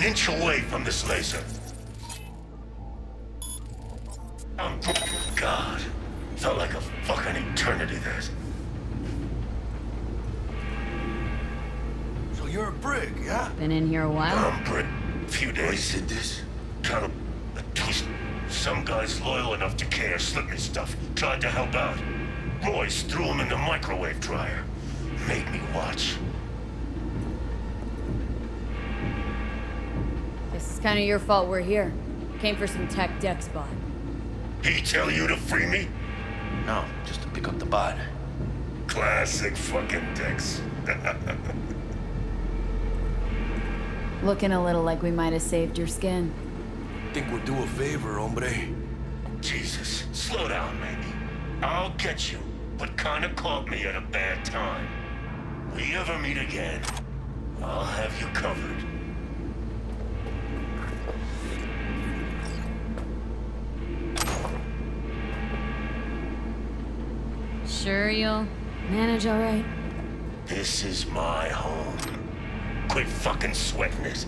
An inch away from this laser. Oh, God. Felt like a fucking eternity there. So you're a Brick, yeah? Been in here a while? I'm Brick. Few days. did this? Kind of a twist. Some guys loyal enough to care slipped me stuff. Tried to help out. Royce threw him in the microwave dryer. Kind of your fault we're here. Came for some tech Dex bought. He tell you to free me? No, just to pick up the bot. Classic fucking Dex. *laughs* Looking a little like we might have saved your skin. Think we'll do a favor, hombre. Jesus, slow down, maybe. I'll get you, but kinda caught me at a bad time. We ever meet again, I'll have you covered. Sure you'll manage all right? This is my home. Quit fucking sweating it.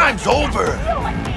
Playtime's over!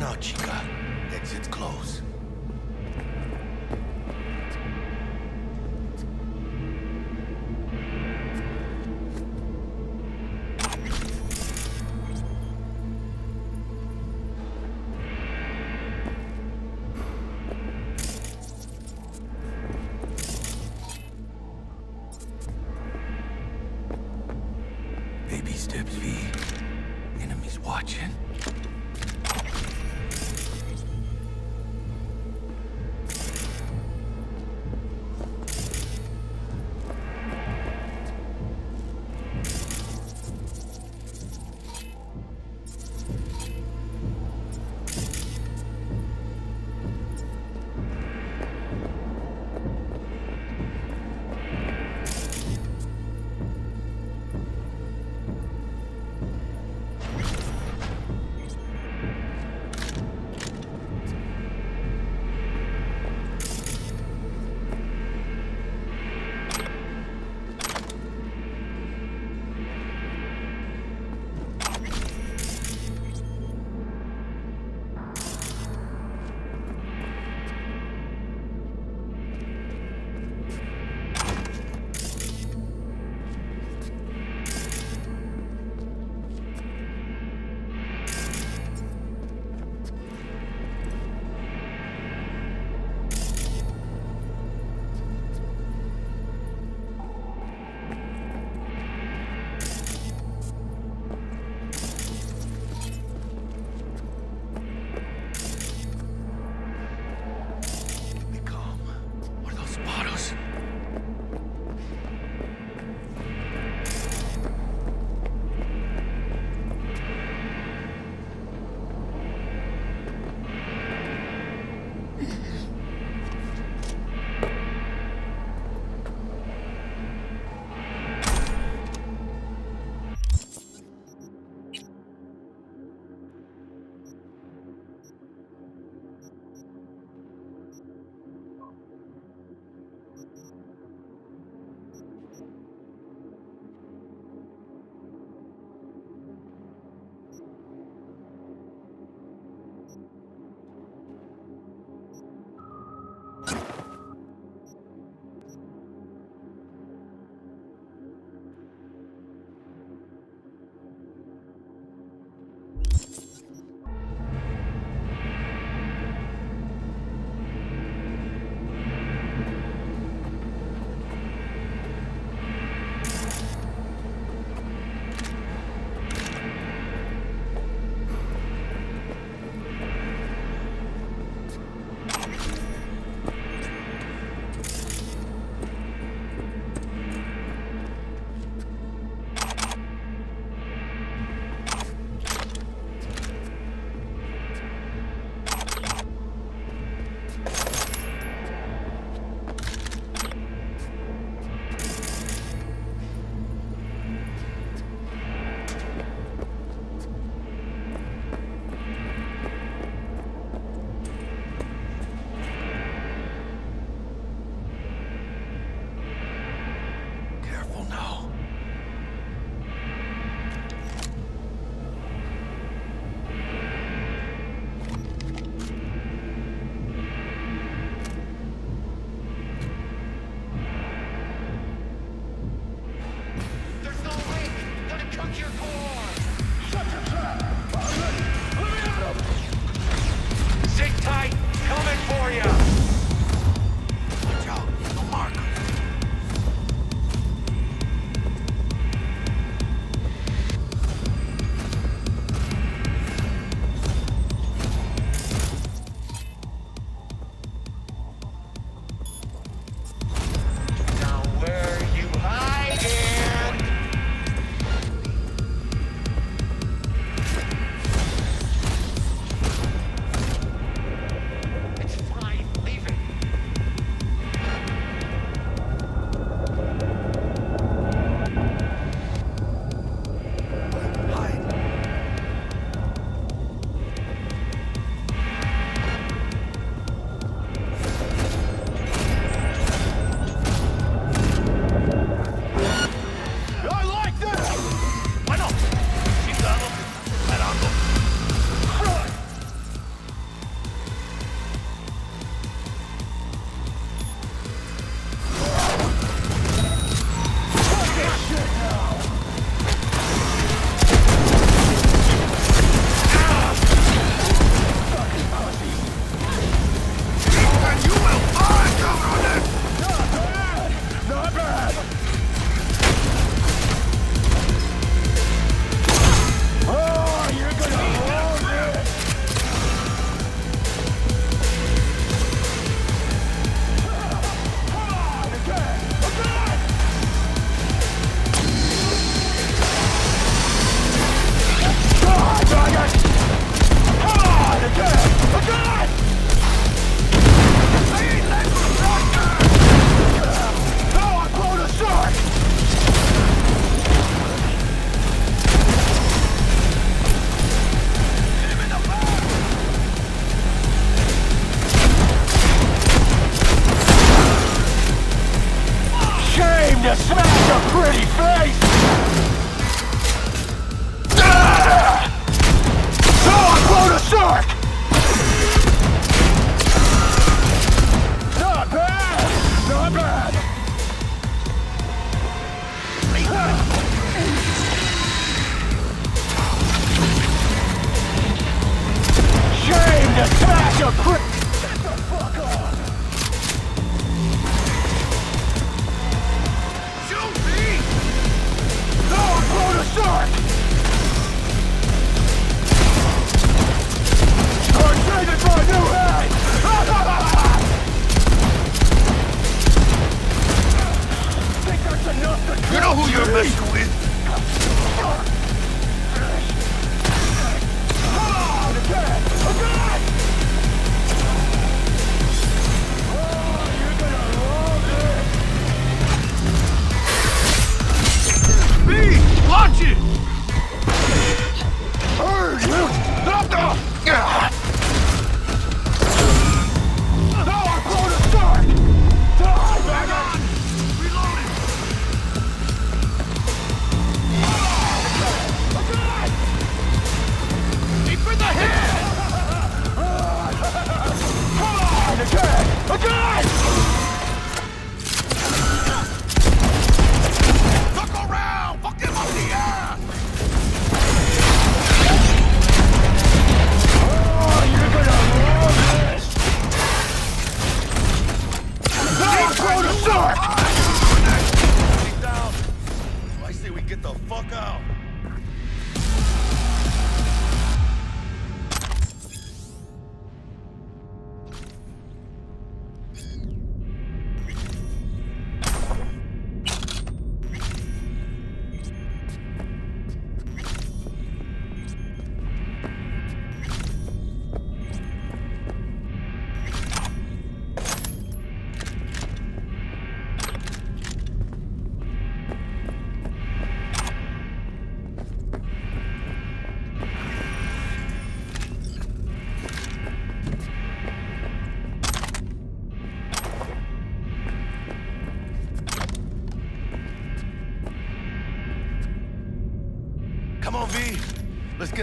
Not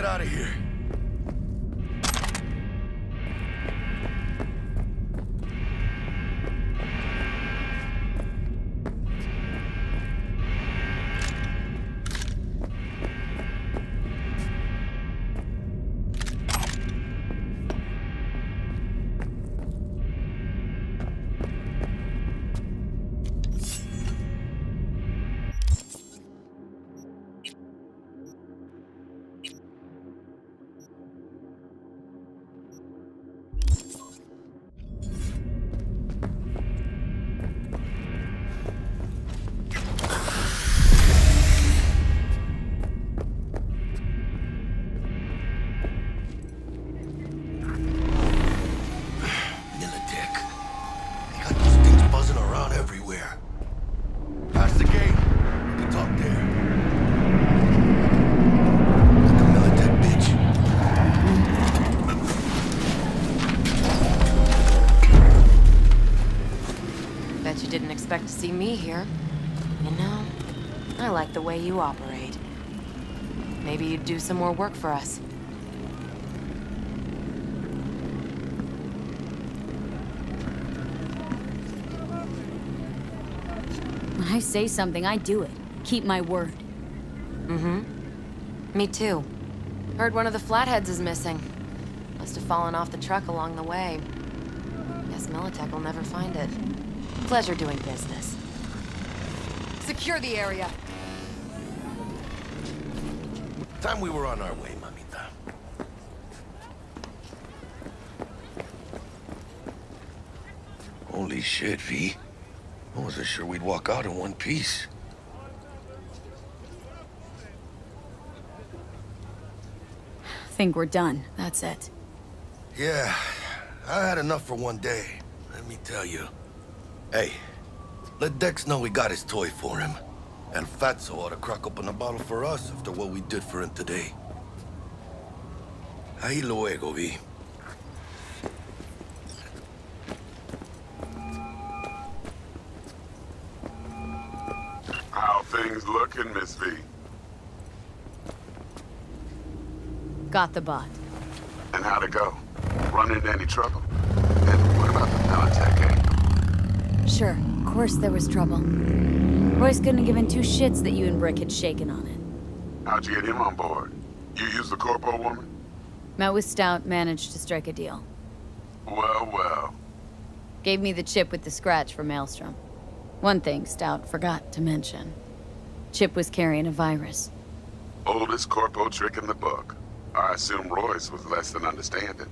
out of here. The way you operate. Maybe you'd do some more work for us. When I say something, I do it. Keep my word. Mm-hmm. Me too. Heard one of the flatheads is missing. Must have fallen off the truck along the way. Guess Militech will never find it. Pleasure doing business. Secure the area. Time we were on our way, mamita. Holy shit, V. I wasn't sure we'd walk out in one piece. Think we're done. That's it. Yeah, I had enough for one day. Let me tell you. Hey, let Dex know we got his toy for him. And Fatso ought to crack open a bottle for us after what we did for him today. Ahí luego, V. How things looking, Miss V? Got the bot. And how'd it go? Run into any trouble? And what about the Militech gang? Sure, of course there was trouble. Royce couldn't have given two shits that you and Brick had shaken on it. How'd you get him on board? You used the Corpo woman? Met with Stout, managed to strike a deal. Well, well. Gave me the chip with the scratch for Maelstrom. One thing Stout forgot to mention. Chip was carrying a virus. Oldest corpo trick in the book. I assume Royce was less than understanding.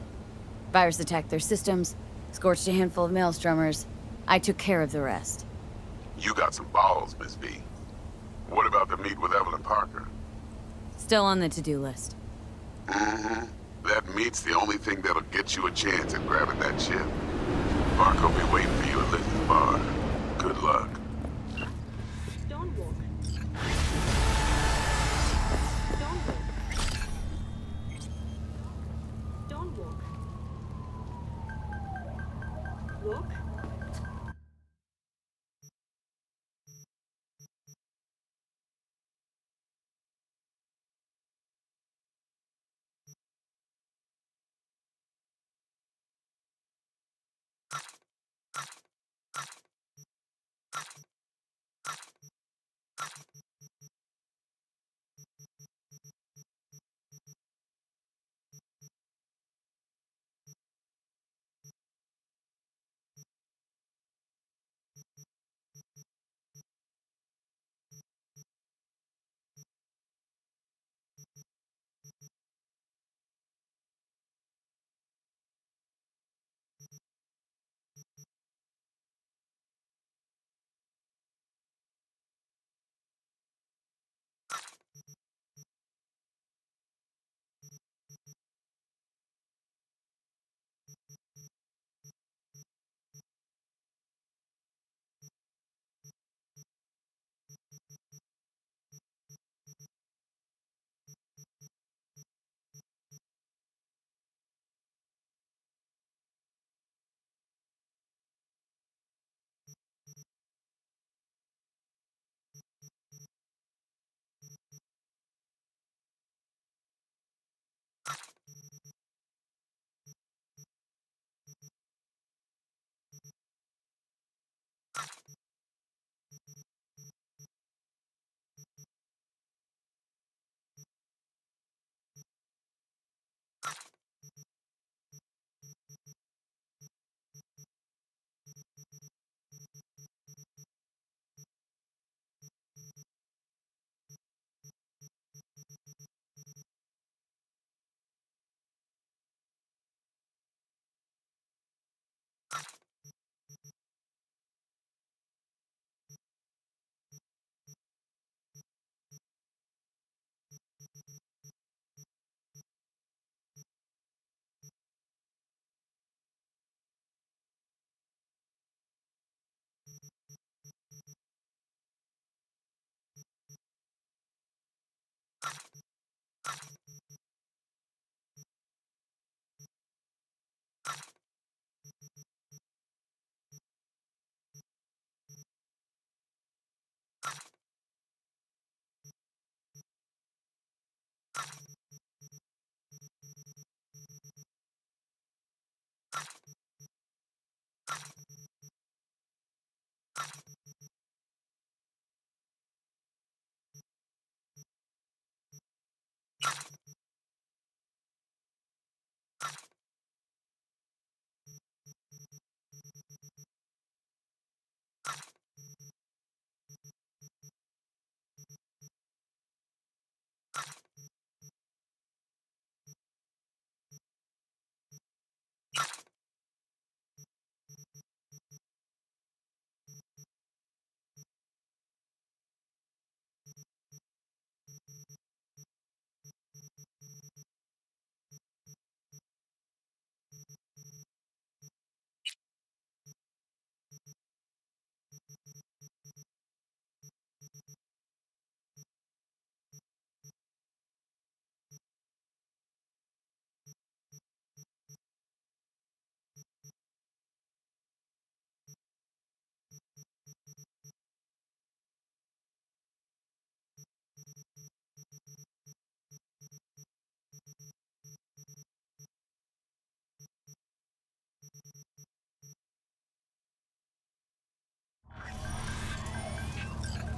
Virus attacked their systems, scorched a handful of Maelstromers. I took care of the rest. You got some balls, Miss V. What about the meet with Evelyn Parker? Still on the to-do list. Mm-hmm. That meet's the only thing that'll get you a chance at grabbing that chip. Parker will be waiting for you at Liz's bar. Good luck.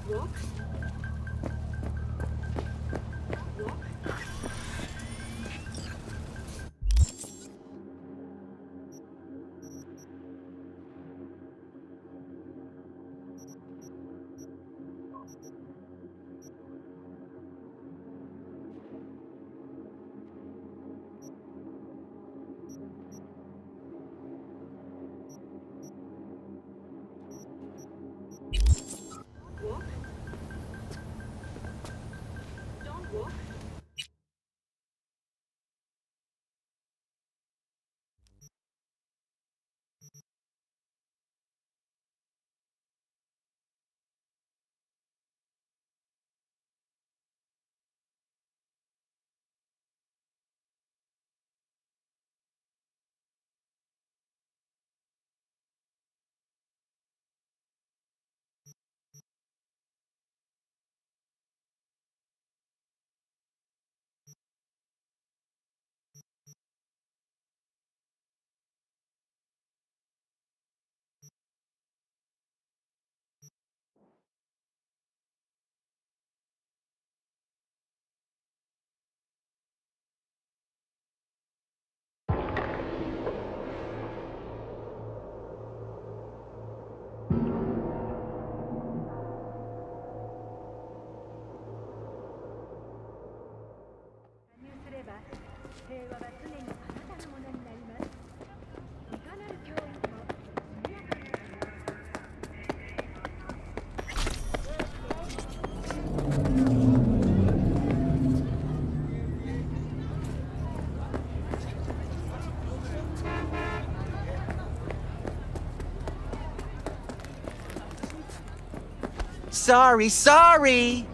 Walk. Sorry, sorry!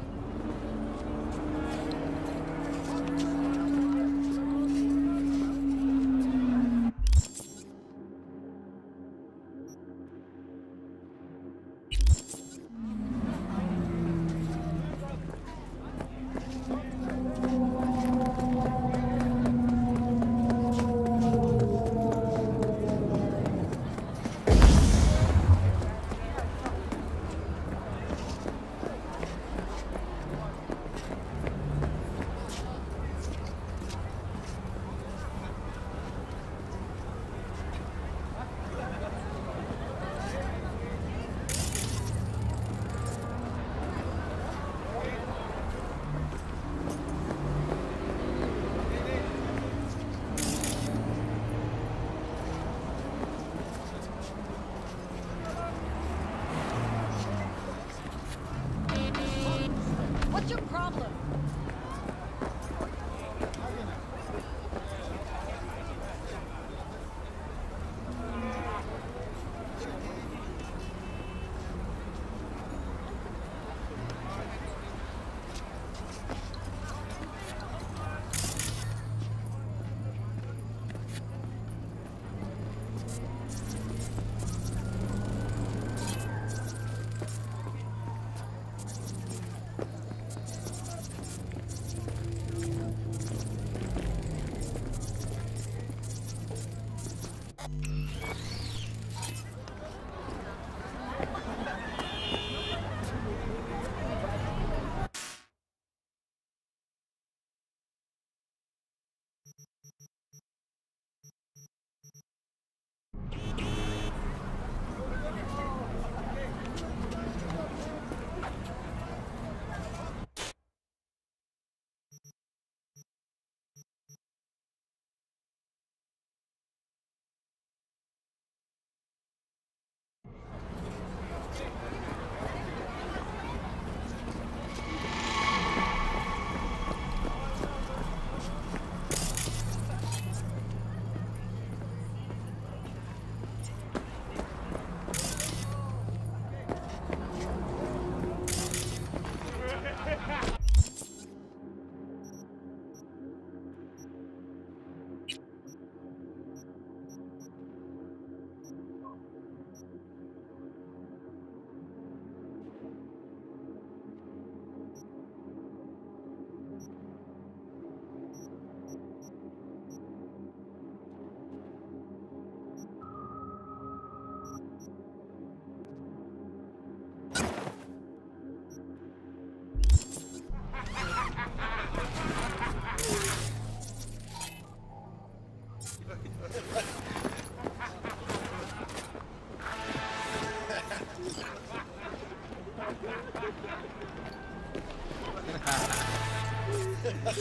快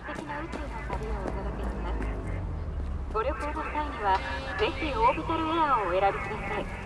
適な宇宙の旅をお届けします。ご旅行の際にはぜひオービタルエアーをお選びください。